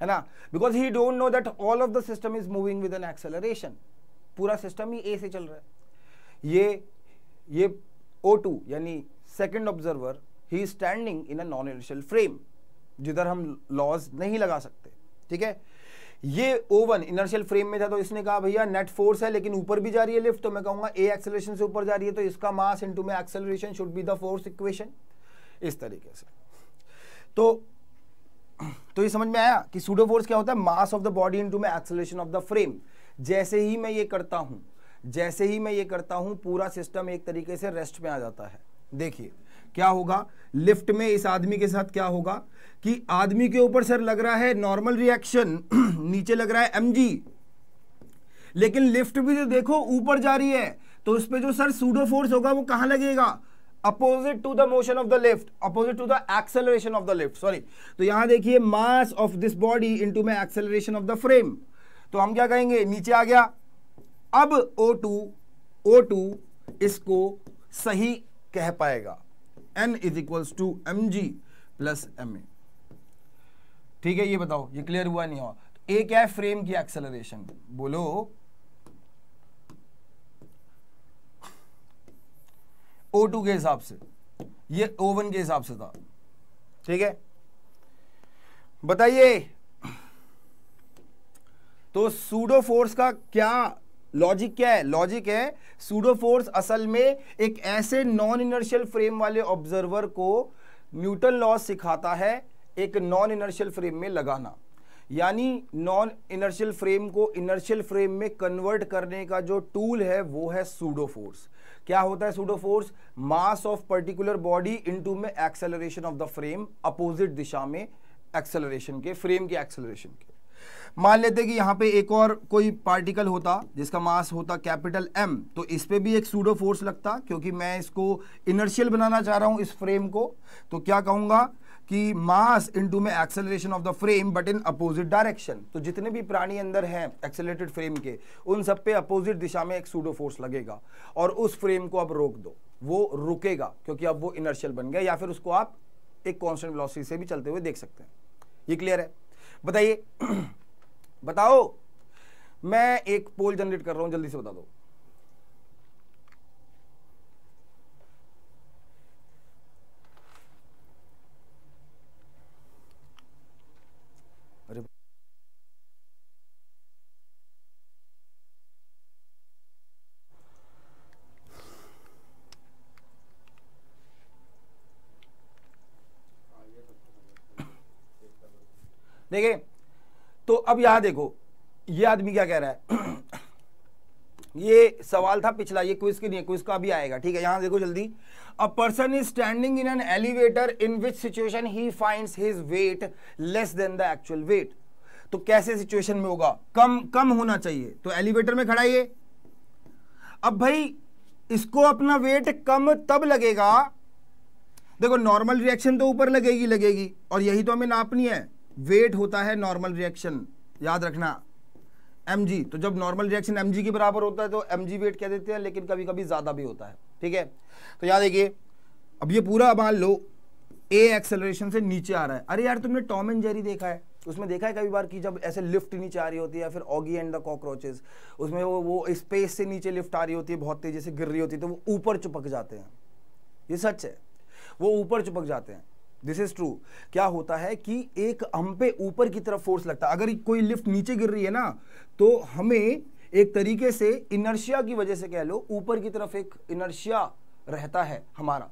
है ना? Because he don't know that all of the system is moving with an acceleration पूरा सिस्टम ही ए से चल रहा है। ये ये O2 यानी second observer he is standing in a non initial frame जिधर हम लॉज नहीं लगा सकते। ठीक है? ये ओवन इनर्शियल फ्रेम में था तो इसने कहा, भैया नेट फोर्स है, लेकिन ऊपर भी जा रही है लिफ्ट तो मैं कहूँगा ए एक्सेलरेशन से ऊपर जा रही है तो इसका मास इनटू में acceleration should be the force equation इस तरीके से। तो तो ये समझ में आया कि सूडो फोर्स क्या होता है? Mass of the body into में एक्सेलरेशन ऑफ़ द फ्रेम जैसे ही मैं ये करता हूँ, जैसे ही मैं ये करता हूँ, पूरा सिस्टम एक तरीके से रेस्ट में आ जाता है। देखिए, क्या होगा? लिफ्ट में इस आदमी के साथ क्या होगा? कि आदमी के ऊपर सर लग रहा है नॉर्मल रिएक्शन नीचे लग रहा है एमजी लेकिन लिफ्ट भी तो देखो, ऊपर जा रही है। तो उस पर जो सर सूडो फोर्स होगा, वो कहाँ लगेगा? Opposite to the motion of the lift opposite to the acceleration of the lift sorry तो यहाँ देखिए mass of this body into में एक्सेलरेशन ऑफ़ द फ्रेम तो हम क्या कहेंगे? नीचे आ गया। अब O2 O2 इसको सही कह पाएगा। N is equals to M G plus M A ठीक है, ये बताओ, ये क्लियर हुआ नहीं हुआ? ए क्या है? फ्रेम की एक्सेलरेशन बोलो O2 के हिसाब से। ये O1 के हिसाब से था। ठीक है? बताइए तो सूडो फोर्स का क्या लॉजिक क्या है? लॉजिक है सूडो फोर्स असल में एक ऐसे नॉन इनर्शियल फ्रेम वाले ऑब्जर्वर को न्यूटन लॉ सिखाता है एक नॉन इनर्शियल फ्रेम में लगाना। यानी नॉन इनर्शियल फ्रेम को इनर्शियल फ्रेम में कन्वर्ट करने का जो टूल है, वो है सूडो फोर्स क्या होता है pseudo force mass of particular body into में acceleration of the frame opposite दिशा में एक्सेलरेशन के फ्रेम के एक्सेलरेशन के। मान लेते कि यहाँ पे एक और कोई पार्टिकल होता, जिसका मास होता कैपिटल एम तो इस पे भी एक सूडो फोर्स लगता, क्योंकि मैं इसको इनर्शियल बनाना चाह रहा हूँ इस फ्रेम को। तो क्या कहूँगा? कि मास इनटू में acceleration of the frame but in opposite direction तो जितने भी प्राणी अंदर हैं एक्सेलरेटेड फ्रेम के, उन सब पे अपोजिट दिशा में एक सूडो फोर्स लगेगा। और उस फ्रेम को अब रोक दो। वो रुकेगा, क्योंकि अब वो इनर्शियल बन गया, या फिर उसको आप एक कॉन्स्टेंट वेलोसिटी से भी चलते हुए देख सकते हैं। ये क्लियर है? बताइए। बताओ। मैं एक पोल जनरेट कर रहा हूँ, जल्दी से बता दो। देखिए तो अब यहाँ देखो, ये आदमी क्या कह रहा है? ये सवाल था पिछला, ये क्विज के नहीं क्विज का भी आएगा, ठीक है? यहाँ देखो जल्दी। A person is standing in an elevator in which situation he finds his weight less than the actual weight तो कैसे सिचुएशन में होगा? कम कम होना चाहिए। तो एलिवेटर में खड़ा ये। अब भाई, इसको अपना वेट कम तब लगेगा? देखो नॉर्मल रिएक्शन तो ऊपर लगेगी लगेगी, और यही तो हमें नापनी है। वेट होता है नॉर्मल रिएक्शन, याद रखना। एम तो जब नॉर्मल रिएक्शन एम के बराबर होता है तो एम वेट कह देते हैं, लेकिन कभी कभी ज़्यादा भी होता है, ठीक है? तो याद देखिए अब ये पूरा मान लो ए एक्सेलरेशन से नीचे आ रहा है। अरे यार, तुमने टॉम एंड जेरी देखा है? उसमें देखा है कभी बार कि जब ऐसे लिफ्ट नीचे आ रही होती है या फिर ऑगी एंड द कॉकरोचेस उसमें वो वो स्पेस से नीचे लिफ्ट आ रही होती है, बहुत तेज़ी से गिर रही होती है तो वो ऊपर चिपक जाते हैं। ये सच है। वो ऊपर चिपक जाते हैं। दिस इज़ ट्रू क्या होता है कि एक हम पे ऊपर की तरफ़ फोर्स लगता है। अगर कोई लिफ्ट नीचे गिर रही है ना तो हमें एक तरीके से इनर्शिया की वजह से कह लो, ऊपर की तरफ़ एक इनर्शिया रहता है हमारा।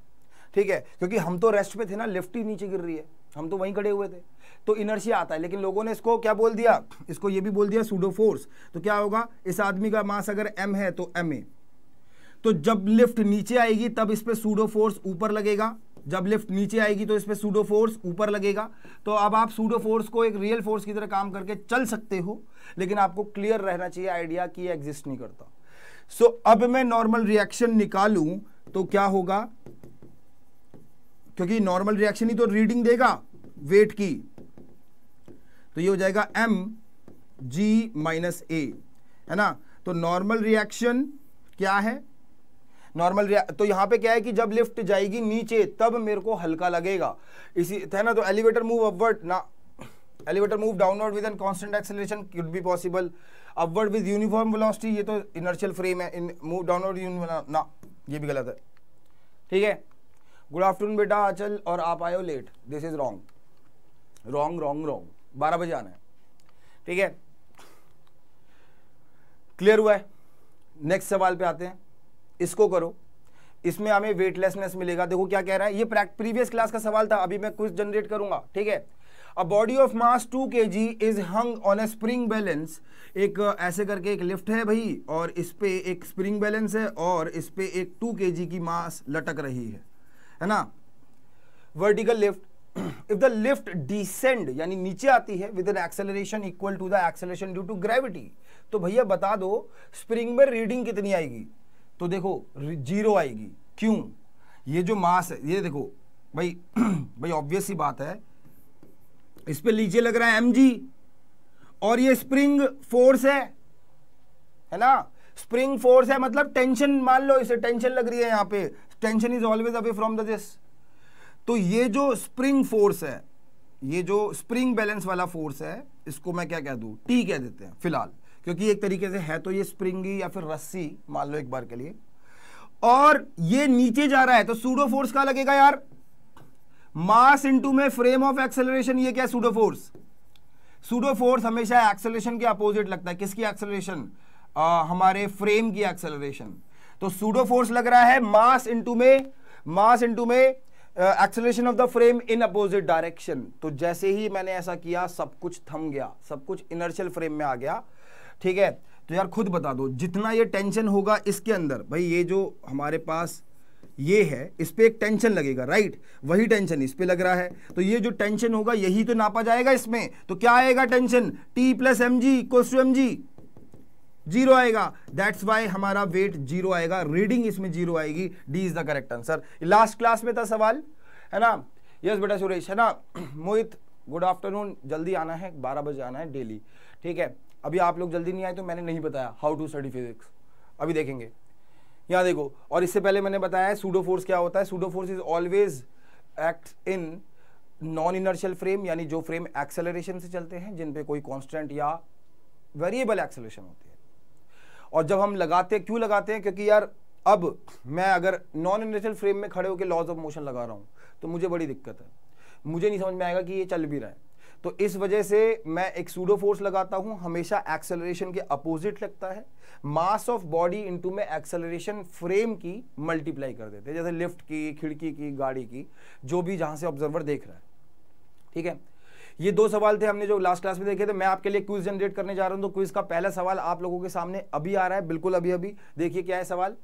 ठीक है? क्योंकि हम तो रेस्ट पे थे ना लिफ्ट ही नीचे गिर रही है। हम तो वहीं खड़े हुए थे। तो इनर्शिया आता है। लेकिन लोगों ने इसको क्या बोल दिया? इसको ये भी बोल दिया सूडो फोर्स तो क्या होगा? इस आदमी का मास अगर एम है तो एम ए तो जब लिफ्ट नीचे आएगी, तब इस पर सूडो फोर्स ऊपर लगेगा। जब लिफ्ट नीचे आएगी तो इस पर सूडो फोर्स ऊपर लगेगा। तो अब आप सूडो फोर्स को एक रियल फोर्स की तरह काम करके चल सकते हो लेकिन आपको क्लियर रहना चाहिए आइडिया कि एग्जिस्ट नहीं करता। सो so, अब मैं नॉर्मल रिएक्शन निकालूं तो क्या होगा? क्योंकि नॉर्मल रिएक्शन ही तो रीडिंग देगा वेट की। तो ये हो जाएगा एम जी माइनस ए है ना? तो नॉर्मल रिएक्शन क्या है? नॉर्मल तो यहाँ पे क्या है कि जब लिफ्ट जाएगी नीचे, तब मेरे को हल्का लगेगा। इसी है ना तो एलिवेटर मूव अपवर्ड ना elevator move downward with an constant acceleration could be possible upward with uniform velocity ये तो इनर्शियल फ्रेम है। इन मूव डाउनवर्ड ना, ये भी गलत है। ठीक है? गुड आफ्टरनून बेटा, आचल, और आप आए हो late this is wrong wrong wrong wrong बारह बजे आना है। ठीक है? क्लियर हुआ है? नेक्स्ट सवाल पे आते हैं। इसको करो। इसमें हमें वेटलेसनेस मिलेगा। देखो क्या कह रहा है, ये प्रीवियस क्लास का सवाल था, अभी मैं कुछ जनरेट करूँगा, ठीक है? A body of mass two K G is hung on a spring balance एक ऐसे करके एक लिफ्ट है भाई, और इस पे एक स्प्रिंग बैलेंस है, और इस पे एक टू के जी की मास लटक रही है। है ना? Vertical lift if the lift descend यानी नीचे आती है with an acceleration equal to the acceleration due to gravity तो भैया बता दो स्प्रिंग में रीडिंग कितनी आएगी? तो देखो ज़ीरो आएगी। क्यों? ये जो मास है, ये देखो, भाई भाई ऑब्वियस ही बात है। इस पर नीचे लग रहा है एम जी और ये स्प्रिंग फोर्स है। है ना? स्प्रिंग फोर्स है मतलब टेंशन मान लो इसे टेंशन लग रही है यहाँ पे। Tension is always away from the this तो ये जो स्प्रिंग फोर्स है, ये जो स्प्रिंग बैलेंस वाला फोर्स है, इसको मैं क्या कह दू? टी कह देते हैं, फ़िलहाल। क्योंकि एक तरीके से है तो ये स्प्रिंगी या फिर रस्सी, मान लो एक बार के लिए। और ये नीचे जा रहा है तो सूडो फोर्स क्या लगेगा यार? मास इंटू में फ्रेम ऑफ़ एक्सेलरेशन ये क्या सूडो फोर्स सूडो फोर्स हमेशा एक्सेलरेशन के अपोजिट लगता है। किसकी एक्सेलरेशन हमारे फ्रेम की एक्सेलरेशन तो सूडो फोर्स लग रहा है मास इंटू में मास इंटू में acceleration of the frame in opposite direction तो जैसे ही मैंने ऐसा किया, सब कुछ थम गया, सब कुछ इनर्शियल फ्रेम में आ गया। ठीक है? तो यार खुद बता दो, जितना ये टेंशन होगा इसके अंदर, भाई ये जो हमारे पास ये है, इस पर एक टेंशन लगेगा राइट वही टेंशन इस पर लग रहा है। तो ये जो टेंशन होगा, यही तो नापा जाएगा इसमें। तो क्या आएगा tension T plus M G to M G zero आएगा। दैट्स वाई हमारा वेट ज़ीरो आएगा। रीडिंग इसमें ज़ीरो आएगी। D is the correct answer last class में था सवाल? है ना? यस बेटा सुरेश। है ना? मोहित गुड आफ्टरनून जल्दी आना है। बारह बजे आना है डेली ठीक है? अभी आप लोग जल्दी नहीं आए तो मैंने नहीं बताया हाउ टू स्टडी फिजिक्स अभी देखेंगे। यहाँ देखो, और इससे पहले मैंने बताया है सूडो फोर्स क्या होता है। Pseudo force is always act in non inertial frame यानी जो फ्रेम एक्सेलरेशन से चलते हैं, जिन पे कोई कांस्टेंट या वेरिएबल एक्सेलरेशन होती है। और जब हम लगाते हैं क्यों लगाते हैं? क्योंकि यार, अब मैं अगर नॉन इनर्शियल फ्रेम में खड़े होकर लॉज ऑफ़ मोशन लगा रहा हूँ तो मुझे बड़ी दिक्कत है। मुझे नहीं समझ में आएगा कि ये चल भी रहा है। तो इस वजह से मैं एक सूडो फोर्स लगाता हूँ, हमेशा एक्सेलरेशन के अपोजिट लगता है। मास ऑफ़ बॉडी इनटू में एक्सेलरेशन फ्रेम की मल्टीप्लाई कर देते हैं, जैसे लिफ्ट की, खिड़की की, गाड़ी की, जो भी जहाँ से ऑब्जर्वर देख रहा है। ठीक है? ये दो सवाल थे हमने जो लास्ट क्लास में देखे थे। मैं आपके लिए क्विज जनरेट करने जा रहा हूँ तो क्विज का पहला सवाल आप लोगों के सामने अभी आ रहा है, बिल्कुल अभी अभी देखिए क्या है सवाल।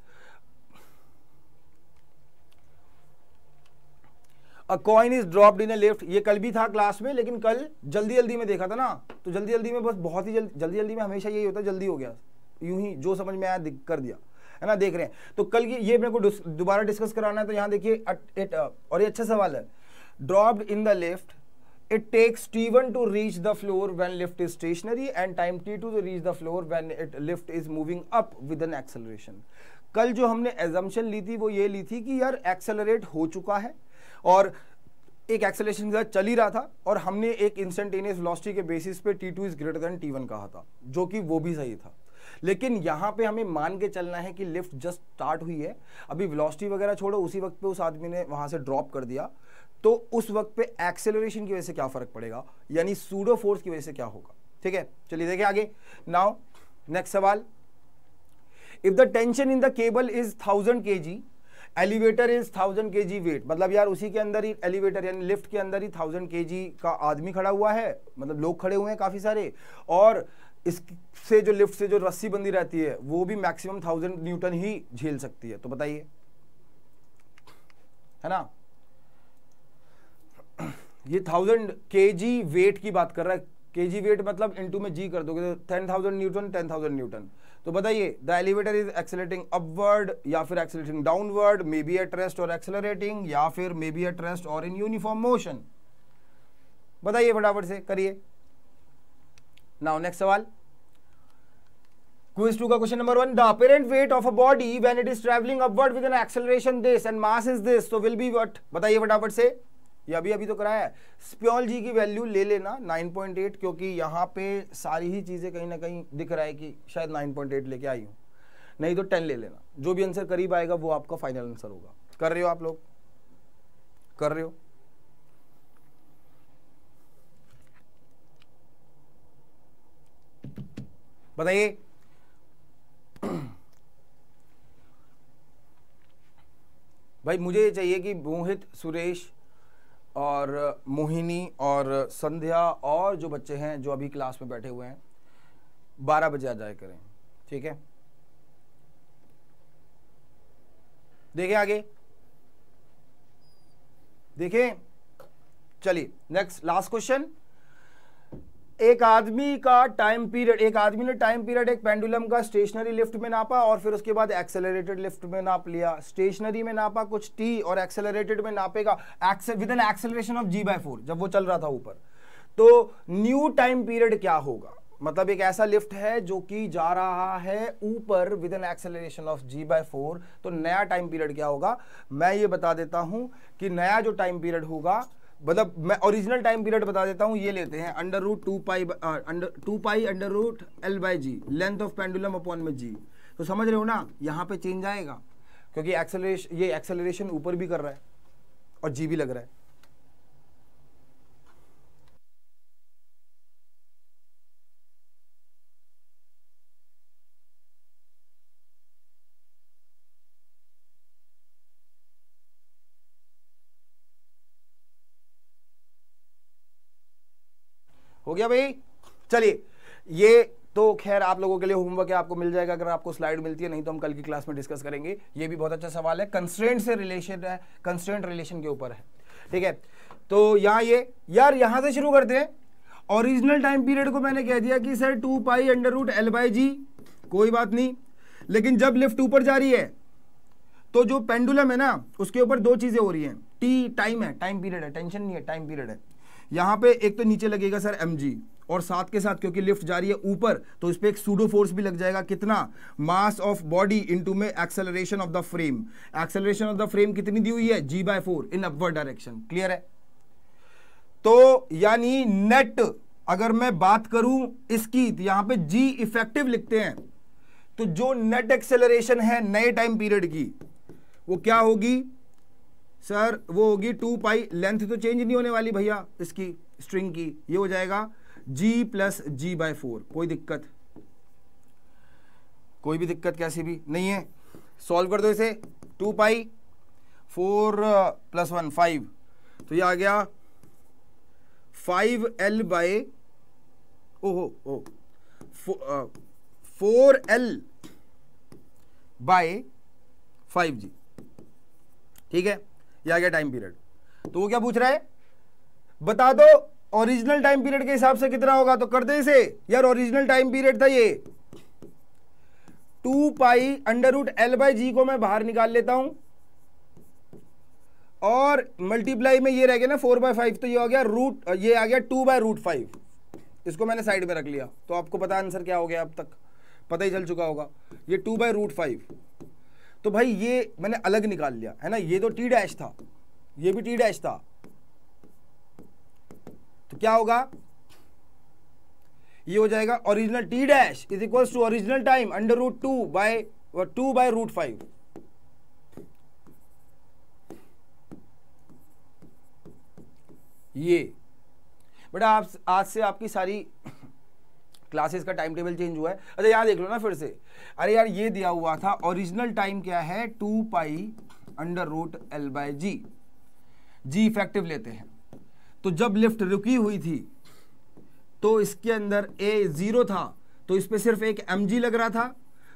Coin is dropped in a lift ये कल भी था क्लास में, लेकिन कल जल्दी जल्दी में देखा था ना। तो जल्दी जल्दी में बस बहुत ही जल्दी जल्दी जल्दी में हमेशा यही होता है जल्दी हो गया। यूँ ही, जो समझ में आया कर दिया। है ना, देख रहे हैं। तो कल की ये मेरे को दोबारा डिस्कस कराना है तो यहाँ देखिए और ये अच्छा सवाल है। Dropped in the lift it takes t1 to reach the floor when lift is stationary and time t2 to reach the floor when it, lift is moving up with an acceleration. कल जो हमने assumption ली थी, वो ये ली थी कि यार accelerate हो चुका है। और एक एक्सेलेशन के साथ चल ही रहा था और हमने एक इंस्टेंटेनियस वेलोसिटी के बेसिस पे T2 is greater than T1 कहा था, जो कि वो भी सही था। लेकिन यहाँ पे हमें मान के चलना है कि लिफ्ट जस्ट स्टार्ट हुई है। अभी वेलोसिटी वगैरह छोड़ो, उसी वक्त पे उस आदमी ने वहाँ से ड्रॉप कर दिया। तो उस वक्त पे एक्सेलरेशन की वजह से क्या फ़र्क पड़ेगा? यानी सूडो फोर्स की वजह से क्या होगा? ठीक है? चलिए देखिए आगे। नाउ नेक्स्ट सवाल। If the tension in the cable is thousand K G elevator is thousand K ji wait मतलब यार उसी के अंदर ही एलिवेटर यानी लिफ्ट के अंदर ही थाउज़ेंड के का आदमी खड़ा हुआ है। मतलब लोग खड़े हुए हैं काफ़ी सारे। और इससे जो लिफ्ट से जो रस्सी बंदी रहती है, वो भी मैक्सिमम थाउज़ेंड न्यूटन ही झेल सकती है। तो बताइए। है ना? ये थाउज़ेंड के वेट की बात कर रहा है। के वेट मतलब इंटू में जी कर दोगे ten thousand newton ten thousand newton तो बताइए the elevator is accelerating upward या फिर accelerating downward may be at rest और एक्सेलरेटिंग या फिर मे बी एट रेस्ट और इन यूनिफॉर्म मोशन बताइए फटाफट से, करिए। नाउ नेक्स्ट सवाल। Quiz 2 का question number one the apparent weight of a body when it is travelling upward with an acceleration this and mass is this तो विल बी व्हाट बताइए फटाफट से। ये अभी अभी तो कराया है। स्प्योल जी की वैल्यू ले लेना 9.8 क्योंकि यहाँ पे सारी ही चीज़ें कहीं ना कहीं दिख रहा है कि शायद 9.8 लेके आई हूँ। नहीं तो 10 ले लेना। जो भी आंसर करीब आएगा वो आपका फाइनल आंसर होगा। कर रहे हो आप लोग? कर रहे हो? बताइए। भाई मुझे ये चाहिए कि मोहित, सुरेश और मोहिनी और संध्या और जो बच्चे हैं जो अभी क्लास में बैठे हुए हैं, बारह बजे आ जाए करें, ठीक है? देखें आगे। देखें। चलिए नेक्स्ट लास्ट क्वेश्चन एक आदमी का टाइम पीरियड एक आदमी ने टाइम पीरियड एक पेंडुलम का स्टेशनरी लिफ्ट में नापा और फिर उसके बाद एक्सेलरेटेड लिफ्ट में नाप लिया। स्टेशनरी में नापा, कुछ टी और एक्सेलरेटेड में नापेगा। With an acceleration of G by four जब वो चल रहा था ऊपर। तो न्यू टाइम पीरियड क्या होगा? मतलब एक ऐसा लिफ्ट है जो कि जा रहा है ऊपर with an acceleration of G by four तो नया टाइम पीरियड क्या होगा? मैं ये बता देता हूँ कि नया जो टाइम पीरियड होगा मतलब मैं ओरिजिनल टाइम पीरियड बता देता हूँ, ये लेते हैं under root two pi under two pi under root L by G length of pendulum upon में जी तो समझ रहे हो ना, यहाँ पे चेंज आएगा, क्योंकि एक्सेलरेशन ये एक्सेलरेशन ऊपर भी कर रहा है और जी भी लग रहा है। हो गया भाई? चलिए, ये तो खैर आप लोगों के लिए होमवर्क है, आपको मिल जाएगा अगर आपको स्लाइड मिलती है, नहीं तो हम कल की क्लास में डिस्कस करेंगे। ये भी बहुत अच्छा सवाल है कंस्ट्रेंट से रिलेशन है कंस्ट्रेंट रिलेशन के ऊपर है। ठीक है? तो यहाँ ये, यार यहाँ से शुरू करते हैं। ओरिजिनल टाइम पीरियड को मैंने कह दिया कि sir two pi under root L by G कोई बात नहीं। लेकिन जब लिफ्ट ऊपर जा रही है तो जो पेंडुलम है ना, उसके ऊपर दो चीज़ें हो रही हैं। टी टाइम है टाइम पीरियड है टेंशन नहीं है टाइम पीरियड है। यहाँ पे एक तो नीचे लगेगा सर एम और साथ के साथ, क्योंकि लिफ्ट जा रही है ऊपर तो इस पर एक सूडो फोर्स भी लग जाएगा। कितना? मास ऑफ़ बॉडी इनटू में acceleration of the frame acceleration of the frame कितनी दी हुई है? G by four in upward direction clear है? तो यानी नेट अगर मैं बात करूँ इसकी तो यहाँ पे जी इफ़ेक्टिव लिखते हैं। तो जो नेट एक्सेलरेशन है नए टाइम पीरियड की, वो क्या होगी? सर वो होगी टू पाई लेंथ तो चेंज नहीं होने वाली भैया इसकी स्ट्रिंग की। ये हो जाएगा G plus G by four कोई दिक्कत? कोई भी दिक्कत कैसी भी नहीं है। सॉल्व कर दो इसे। Two pi four plus one five तो ये आ गया फाइव एल बाय ओहो, ओ four L by five G ठीक है? ये गया टाइम पीरियड तो वो क्या पूछ रहा है? बता दो ओरिजिनल टाइम पीरियड के हिसाब से कितना होगा? तो कर दे इसे। यार ओरिजिनल टाइम पीरियड था ये। Two pi under root L by G को मैं बाहर निकाल लेता हूँ। और मल्टीप्लाई में ये रह गया ना फोर बाय फाइव तो ये हो गया रूट ये आ गया टू बाय रूट फाइव इसको मैंने साइड में रख लिया। तो आपको पता आंसर क्या हो गया अब तक? पता ही चल चुका होगा। ये टू बाय रूट फाइव तो भाई ये मैंने अलग निकाल लिया, है ना? ये तो टी डैश था, ये भी टी डैश था। तो क्या होगा? ये हो जाएगा original T dash is equal to original time under root two by two by root five ये। बेटा आप, आज से आपकी सारी क्लासेस का टाइम टेबल चेंज हुआ है। अच्छा यहाँ देख लो ना फिर से। अरे यार, ये दिया हुआ था ओरिजिनल टाइम क्या है? Two pi under root L by G G effective लेते हैं। तो जब लिफ्ट रुकी हुई थी तो इसके अंदर ए ज़ीरो था। तो इस पर सिर्फ़ एक एम जी लग रहा था।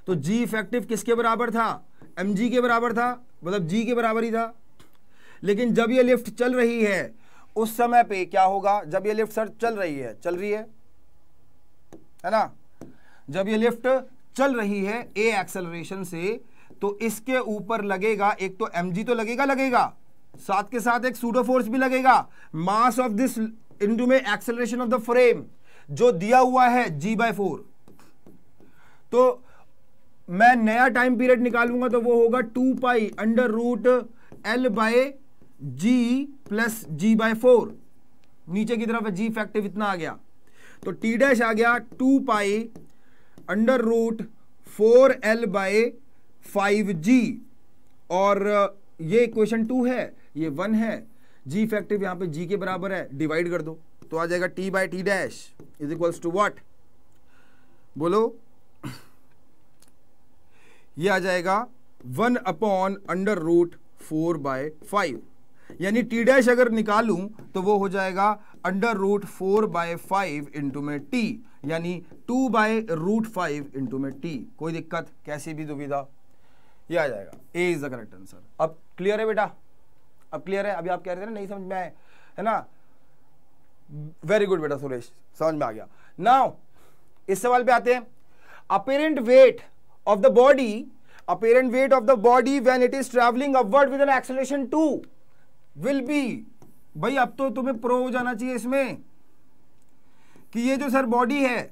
तो जी इफ़ेक्टिव किसके बराबर था? एम जी के बराबर था। मतलब जी के बराबर ही था। लेकिन जब ये लिफ्ट चल रही है, उस समय पे क्या होगा? जब ये लिफ्ट सर चल रही है, चल रही है है ना? जब ये लिफ्ट चल रही है ए एक्सेलरेशन से तो इसके ऊपर लगेगा, एक तो एम तो लगेगा लगेगा। साथ के साथ एक सूडो फोर्स भी लगेगा। मास ऑफ़ दिस इंटू में एक्सेलरेशन ऑफ़ द फ्रेम जो दिया हुआ है जी बाय फोर तो मैं नया टाइम पीरियड निकालूँगा तो वो होगा two pi under root L by G plus G by four नीचे की तरफ़ जी फैक्टिव इतना आ गया। तो टी डैश आ गया two pi under root four L by five G और ये इक्वेशन टू है, ये वन है। जी इफ़ेक्टिव यहाँ पे जी के बराबर है डिवाइड कर दो। तो आ जाएगा T by T dash is equals to what बोलो। ये आ जाएगा one upon under root four by five यानी टी डैश अगर निकालूं तो वो हो जाएगा under root four by five into में टी यानी two by root five into में टी कोई दिक्कत? कैसी भी दुविधा? ये आ जाएगा। A is the correct answer अब क्लियर है बेटा? अब क्लियर है? अभी आप कह रहे थे ना, नहीं समझ में आए। है ना? वेरी गुड बेटा सुरेश। समझ में आ गया। नाउ इस सवाल पे आते हैं। Apparent weight of the body apparent weight of the body when it is travelling upward with an acceleration two will be भाई, अब तो तुम्हें प्रो हो जाना चाहिए इसमें कि ये जो सर बॉडी है,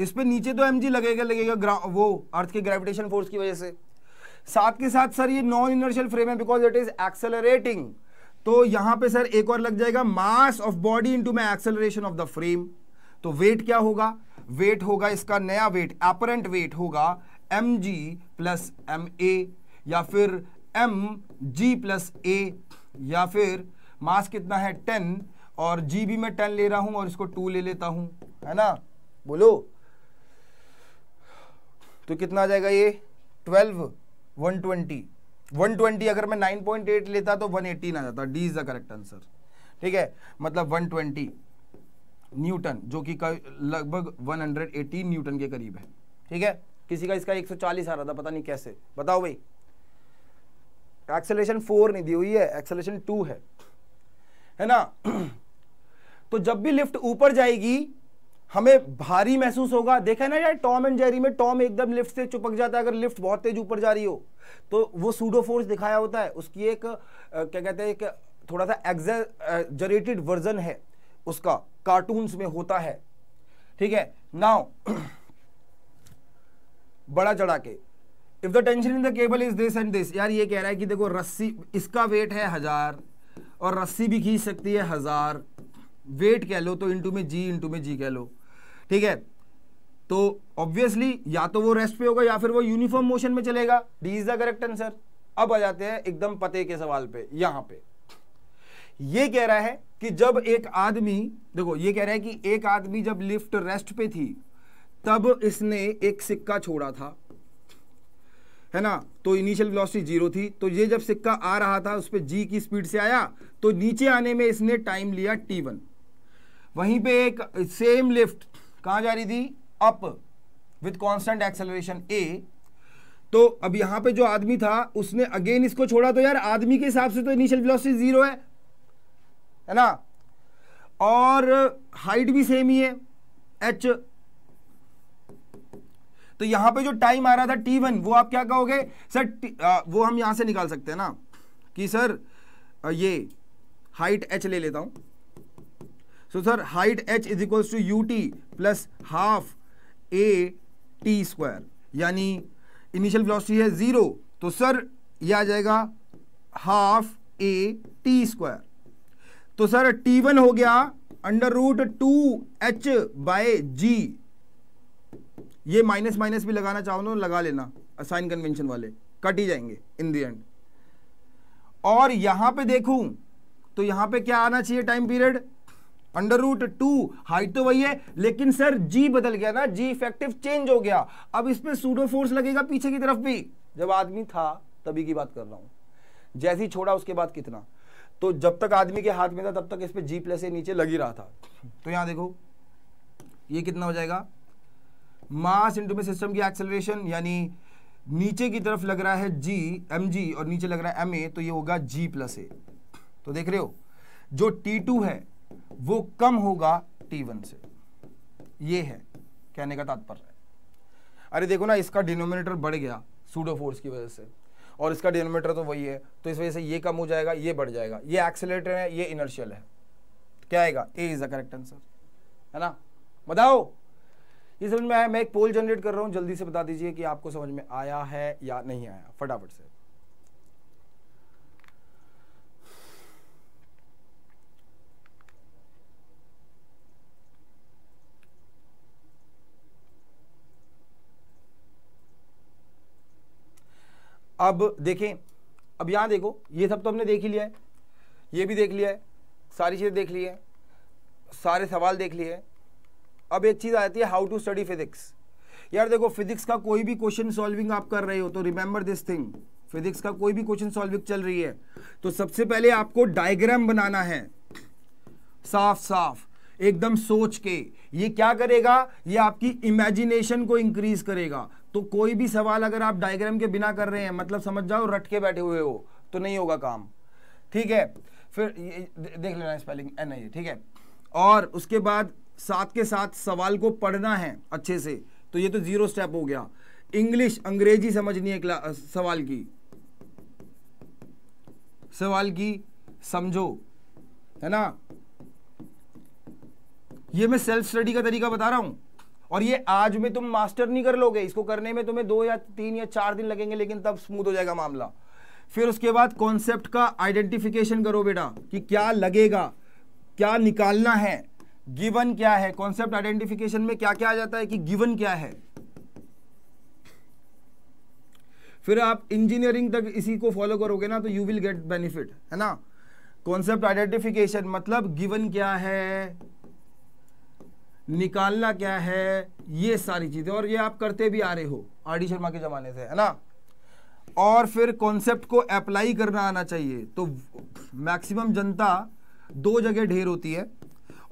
इस पर नीचे तो एमजी लगेगा लगेगा वो अर्थ के ग्रेविटेशन फोर्स की वजह से। साथ के साथ सर, ये नॉन इनर्शियल फ्रेम है बिकॉज़ इट इज़ एक्सेलरेटिंग तो यहाँ पे सर एक और लग जाएगा मास ऑफ़ बॉडी इनटू में एक्सेलरेशन ऑफ़ द फ्रेम तो वेट क्या होगा? वेट होगा इसका नया वेट एपरेंट वेट होगा M G plus M A या फिर एम जी प्लस ए या फिर मास कितना है? टेन। और जी भी मैं टेन ले रहा हूँ और इसको टू ले लेता हूँ। है ना? बोलो। तो कितना आ जाएगा ये? ट्वेल्व 120 120 अगर मैं 9.8 लेता तो 118 आ जाता। D is the correct answer ठीक है? मतलब 120 न्यूटन, जो कि लगभग 118 न्यूटन के करीब है। ठीक है? किसी का इसका 140 आ रहा था, पता नहीं कैसे। बताओ भाई। एक्सेलेशन फोर नहीं दी हुई है एक्सेलेशन टू है। है ना? तो जब भी लिफ्ट ऊपर जाएगी, हमें भारी महसूस होगा। देखा ना यार, टॉम एंड जेरी में टॉम एकदम लिफ्ट से चुपक जाता है, अगर लिफ्ट बहुत तेज ऊपर जा रही हो। तो वो सूडो फोर्स दिखाया होता है। उसकी एक क्या कहते हैं, एक थोड़ा सा एग्जेजरेटेड वर्जन है। उसका कार्टून्स में होता है। ठीक है? नाउ बड़ा चढ़ा के। If the tension in the cable is this and this यार ये कह रहा है कि देखो, रस्सी, इसका वेट है हज़ार। और रस्सी भी खींच सकती है हज़ार। वेट कह लो तो इंटू में जी इंटू में जी कह लो। ठीक है? तो ऑब्वियसली या तो वो रेस्ट पे होगा या फिर वो यूनिफॉर्म मोशन में चलेगा। D is the correct answer अब आ जाते हैं एकदम पते के सवाल पे, यहाँ पे। ये कह रहा है कि जब एक आदमी, देखो, ये कह रहा है कि एक आदमी जब लिफ्ट रेस्ट पे थी, तब इसने एक सिक्का छोड़ा था। है ना? तो इनिशियल वेलोसिटी ज़ीरो थी। तो ये जब सिक्का आ रहा था, उस पर जी की स्पीड से आया तो नीचे आने में इसने टाइम लिया टी वन वहीं पे एक सेम लिफ्ट कहाँ जा रही थी? Up with constant acceleration A तो अब यहाँ पे जो आदमी था, उसने अगेन इसको छोड़ा तो यार आदमी के हिसाब से तो इनिशियल वेलोसिटी ज़ीरो है। है ना? और हाइट भी सेम ही है। एच तो यहाँ पे जो टाइम आ रहा था टी वन वो आप क्या कहोगे? सर आ, वो हम यहाँ से निकाल सकते हैं ना? कि सर ये हाइट एच ले लेता हूँ। So sir height H is equals to U T plus half A T square यानी इनिशियल वेलोसिटी है ज़ीरो तो सर ये आ जाएगा हाफ़ ए टी स्क्वायर तो सर टी वन हो गया under root two H by G ये माइनस माइनस भी लगाना चाहो तो लगा लेना असाइन कन्वेंशन वाले, कट ही जाएँगे इन दी एंड और यहाँ पे देखूँ तो यहाँ पे क्या आना चाहिए time period under root two height तो वही है, लेकिन सर जी बदल गया ना जी इफ़ेक्टिव चेंज हो गया। अब इस पर सूडो फोर्स लगेगा पीछे की तरफ़ भी। जब आदमी था, तभी की बात कर रहा हूँ। जैसे ही छोड़ा, उसके बाद कितना? तो जब तक आदमी के हाथ में था, तब तक इस पर जी प्लस ए नीचे लग ही रहा था। तो यहाँ देखो, ये कितना हो जाएगा? मास इंटू में सिस्टम की एक्सेलरेशन यानी नीचे की तरफ़ लग रहा है जी एम जी और नीचे लग रहा है एम ए तो ये होगा जी प्लस ए तो देख रहे हो, जो टी टू है, वो कम होगा टी वन से. ये है, कहने का तात्पर्य. अरे देखो ना, इसका डिनोमिनेटर बढ़ गया सूडो फोर्स की वजह से. और इसका डिनोमिनेटर तो वही है तो इस वजह से ये कम हो जाएगा, ये बढ़ जाएगा. ये एक्सेलेटर है, ये इनर्शियल है. क्या आएगा? A is the correct answer है ना? बताओ! ये समझ में आया? मैं एक पोल जनरेट कर रहा हूँ, जल्दी से बता दीजिए कि आपको समझ में आया है या नहीं आया। फटाफट से। अब देखें, अब यहाँ देखो, ये सब तो हमने देख ही लिया है। ये भी देख लिया है, सारी चीज़ें देख ली है, सारे सवाल देख लिए हैं। अब एक चीज़ आती है हाउ टू स्टडी फिजिक्स यार देखो फिजिक्स का कोई भी क्वेश्चन सॉल्विंग आप कर रहे हो तो रिमेंबर दिस थिंग फिजिक्स का कोई भी क्वेश्चन सॉल्विंग चल रही है तो सबसे पहले आपको डायग्राम बनाना है. साफ़ साफ़, एकदम सोच के. ये क्या करेगा? ये आपकी इमेजिनेशन को इंक्रीज करेगा. तो कोई भी सवाल अगर आप डायग्राम के बिना कर रहे हैं मतलब समझ जाओ, रट के बैठे हुए हो तो नहीं होगा काम. ठीक है? फिर देख लेना स्पेलिंग एन आई ठीक है? और उसके बाद साथ के साथ सवाल को पढ़ना है अच्छे से। तो ये तो ज़ीरो स्टेप हो गया। इंग्लिश अंग्रेज़ी समझनी है सवाल की। सवाल की, समझो, है ना? ये मैं सेल्फ स्टडी का तरीका बता रहा हूँ। और ये आज में तुम मास्टर नहीं कर लोगे। इसको करने में तुम्हें दो या तीन या चार दिन लगेंगे, लेकिन तब स्मूथ हो जाएगा मामला। फिर उसके बाद कॉन्सेप्ट का आइडेंटिफिकेशन करो बेटा, कि क्या लगेगा, क्या निकालना है। गिवन क्या है? कॉन्सेप्ट आइडेंटिफिकेशन में क्या क्या आ जाता है कि गिवन क्या है? फिर आप इंजीनियरिंग तक इसी को फॉलो करोगे ना तो यू विल गेट बेनिफिट है ना? कॉन्सेप्ट आइडेंटिफिकेशन मतलब गिवन क्या है? निकालना क्या है? ये सारी चीज़ें, और ये आप करते भी आ रहे हो, आर डी शर्मा के जमाने से, है ना? और फिर कॉन्सेप्ट को अप्लाई करना आना चाहिए तो मैक्सिमम जनता दो जगह ढेर होती है।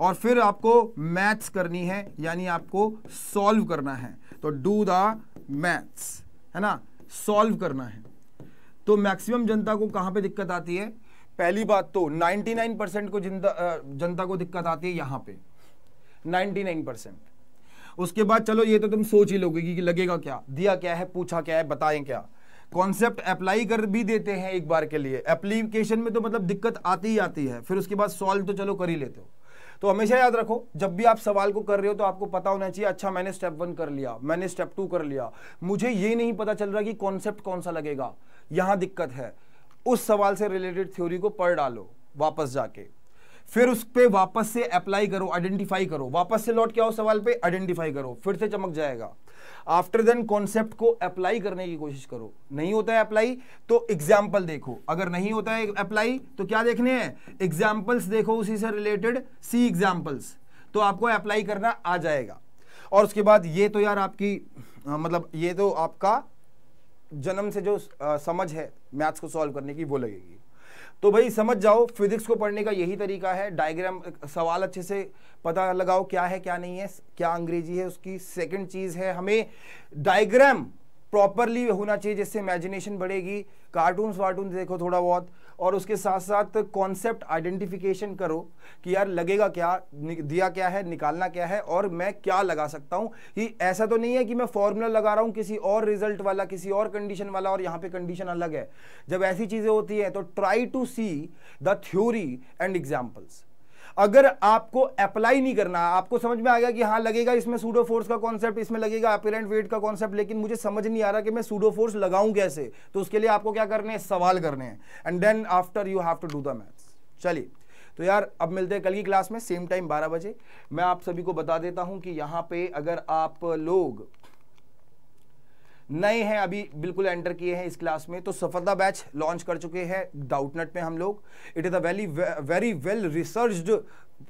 और फिर आपको मैथ्स करनी है, यानी आपको सॉल्व करना है। तो डू द मैथ्स, है ना? सॉल्व करना है। तो मैक्सिमम जनता को कहाँ पे दिक्कत आती है? पहली बात तो 99 परसेंट को जनता को दिक्कत आती है यहाँ पे। 99 परसेंट। उसके बाद चलो, ये तो तुम सोच ही लोगे कि लगेगा क्या? दिया क्या है, पूछा क्या है, बताएँ क्या? कॉन्सेप्ट अप्लाई कर भी देते हैं एक बार के लिए। एप्लीकेशन में तो मतलब दिक्कत आती ही आती है, फिर उसके बाद सॉल्व तो चलो कर ही लेते हो। तो हमेशा याद रखो, जब भी आप सवाल को कर रहे हो तो आपको पता होना चाहिए अच्छा मैंने स्टेप वन कर लिया, मैंने स्टेप टू कर लिया। मुझे ये नहीं पता चल रहा कि कॉन्सेप्ट कौन सा लगेगा। यहाँ दिक्कत है। उस सवाल से रिलेटेड थ्योरी को पढ़ डालो, वापस जाके। फिर उस पर वापस से अप्लाई करो आइडेंटिफाई करो। वापस से लौट के आओ सवाल पे आइडेंटिफाई करो फिर से चमक जाएगा। आफ्टर देन कॉन्सेप्ट को अप्लाई करने की कोशिश करो। नहीं होता है अप्लाई तो एग्ज़ाम्पल देखो। अगर नहीं होता है अप्लाई तो क्या देखने हैं? एग्जाम्पल्स देखो उसी से रिलेटेड सी एग्जाम्पल्स तो आपको अप्लाई करना आ जाएगा। और उसके बाद ये तो यार आपकी आ, मतलब ये तो आपका जन्म से जो आ, समझ है मैथ्स को सॉल्व करने की वो लगेगी। तो भाई समझ जाओ फिजिक्स को पढ़ने का यही तरीका है डायग्राम सवाल अच्छे से पता लगाओ क्या है, क्या नहीं है, क्या अंग्रेज़ी है, उसकी सेकंड चीज़ है, हमें डायग्राम प्रॉपरली होना चाहिए जिससे इमेजिनेशन बढ़ेगी। कार्टून्स वार्टून देखो थोड़ा बहुत। और उसके साथ साथ कॉन्सेप्ट आइडेंटिफिकेशन करो कि यार लगेगा क्या दिया क्या है, निकालना क्या है और मैं क्या लगा सकता हूँ। कि ऐसा तो नहीं है कि मैं फॉर्मूला लगा रहा हूँ किसी और रिज़ल्ट वाला, किसी और कंडीशन वाला और यहाँ पे कंडीशन अलग है। जब ऐसी चीज़ें होती हैं तो try to see the theory and examples अगर आपको अप्लाई नहीं करना, आपको समझ में आ गया कि हाँ लगेगा इसमें सूडो फोर्स का कॉन्सेप्ट इसमें लगेगा अपेरेंट वेट का कॉन्सेप्ट लेकिन मुझे समझ नहीं आ रहा कि मैं सूडो फोर्स लगाऊँ कैसे। तो उसके लिए आपको क्या करने हैं? सवाल करने हैं। And then after you have to do the maths चलिए तो यार, अब मिलते हैं कल की क्लास में सेम टाइम 12 बजे। मैं आप सभी को बता देता हूँ कि यहाँ पे अगर आप लोग नए हैं, अभी बिल्कुल एंटर किए हैं इस क्लास में तो सफरदा बैच लॉन्च कर चुके हैं डाउटनेट में हम लोग। It is a very very well researched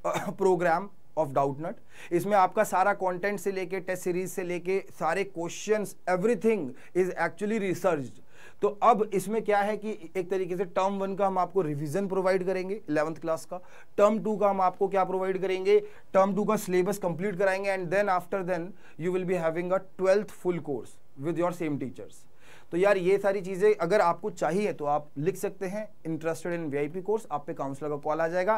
programme of Doubtnut इसमें आपका सारा कंटेंट से लेके टेस्ट सीरीज़ से लेके, सारे questions everything is actually researched तो अब इसमें क्या है कि एक तरीके से टर्म वन का हम आपको रिवीजन प्रोवाइड करेंगे इलेवंथ क्लास का। टर्म टू का हम आपको क्या प्रोवाइड करेंगे? टर्म टू का सिलेबस कंप्लीट कराएँगे and then after then you will be having a twelfth full course with your same teachers तो यार ये सारी चीज़ें अगर आपको चाहिए तो आप लिख सकते हैं इंटरेस्टेड इन वीआईपी कोर्स आप पे काउंसलर का कॉल आ जाएगा।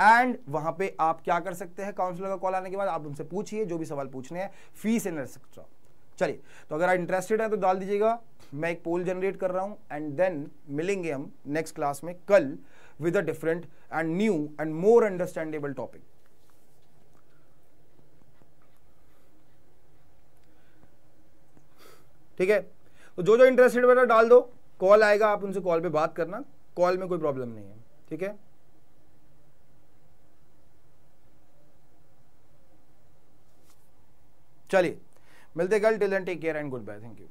एंड वहाँ पे आप क्या कर सकते हैं काउंसलर का कॉल आने के बाद आप उनसे पूछिए, जो भी सवाल पूछने हैं फ़ीस एंड एक्सेट्रा चलिए तो अगर आप इंटरेस्टेड है तो डाल दीजिएगा। मैं एक पोल जनरेट कर रहा हूँ एंड देन मिलेंगे हम नेक्स्ट क्लास में कल with a different and new and more understandable topic ठीक है? तो जो जो इंटरेस्टेड बेटा डाल दो कॉल आएगा, आप उनसे कॉल पे बात करना कॉल में कोई प्रॉब्लम नहीं है, ठीक है? चलिए, मिलते कल till and take care and goodbye thank you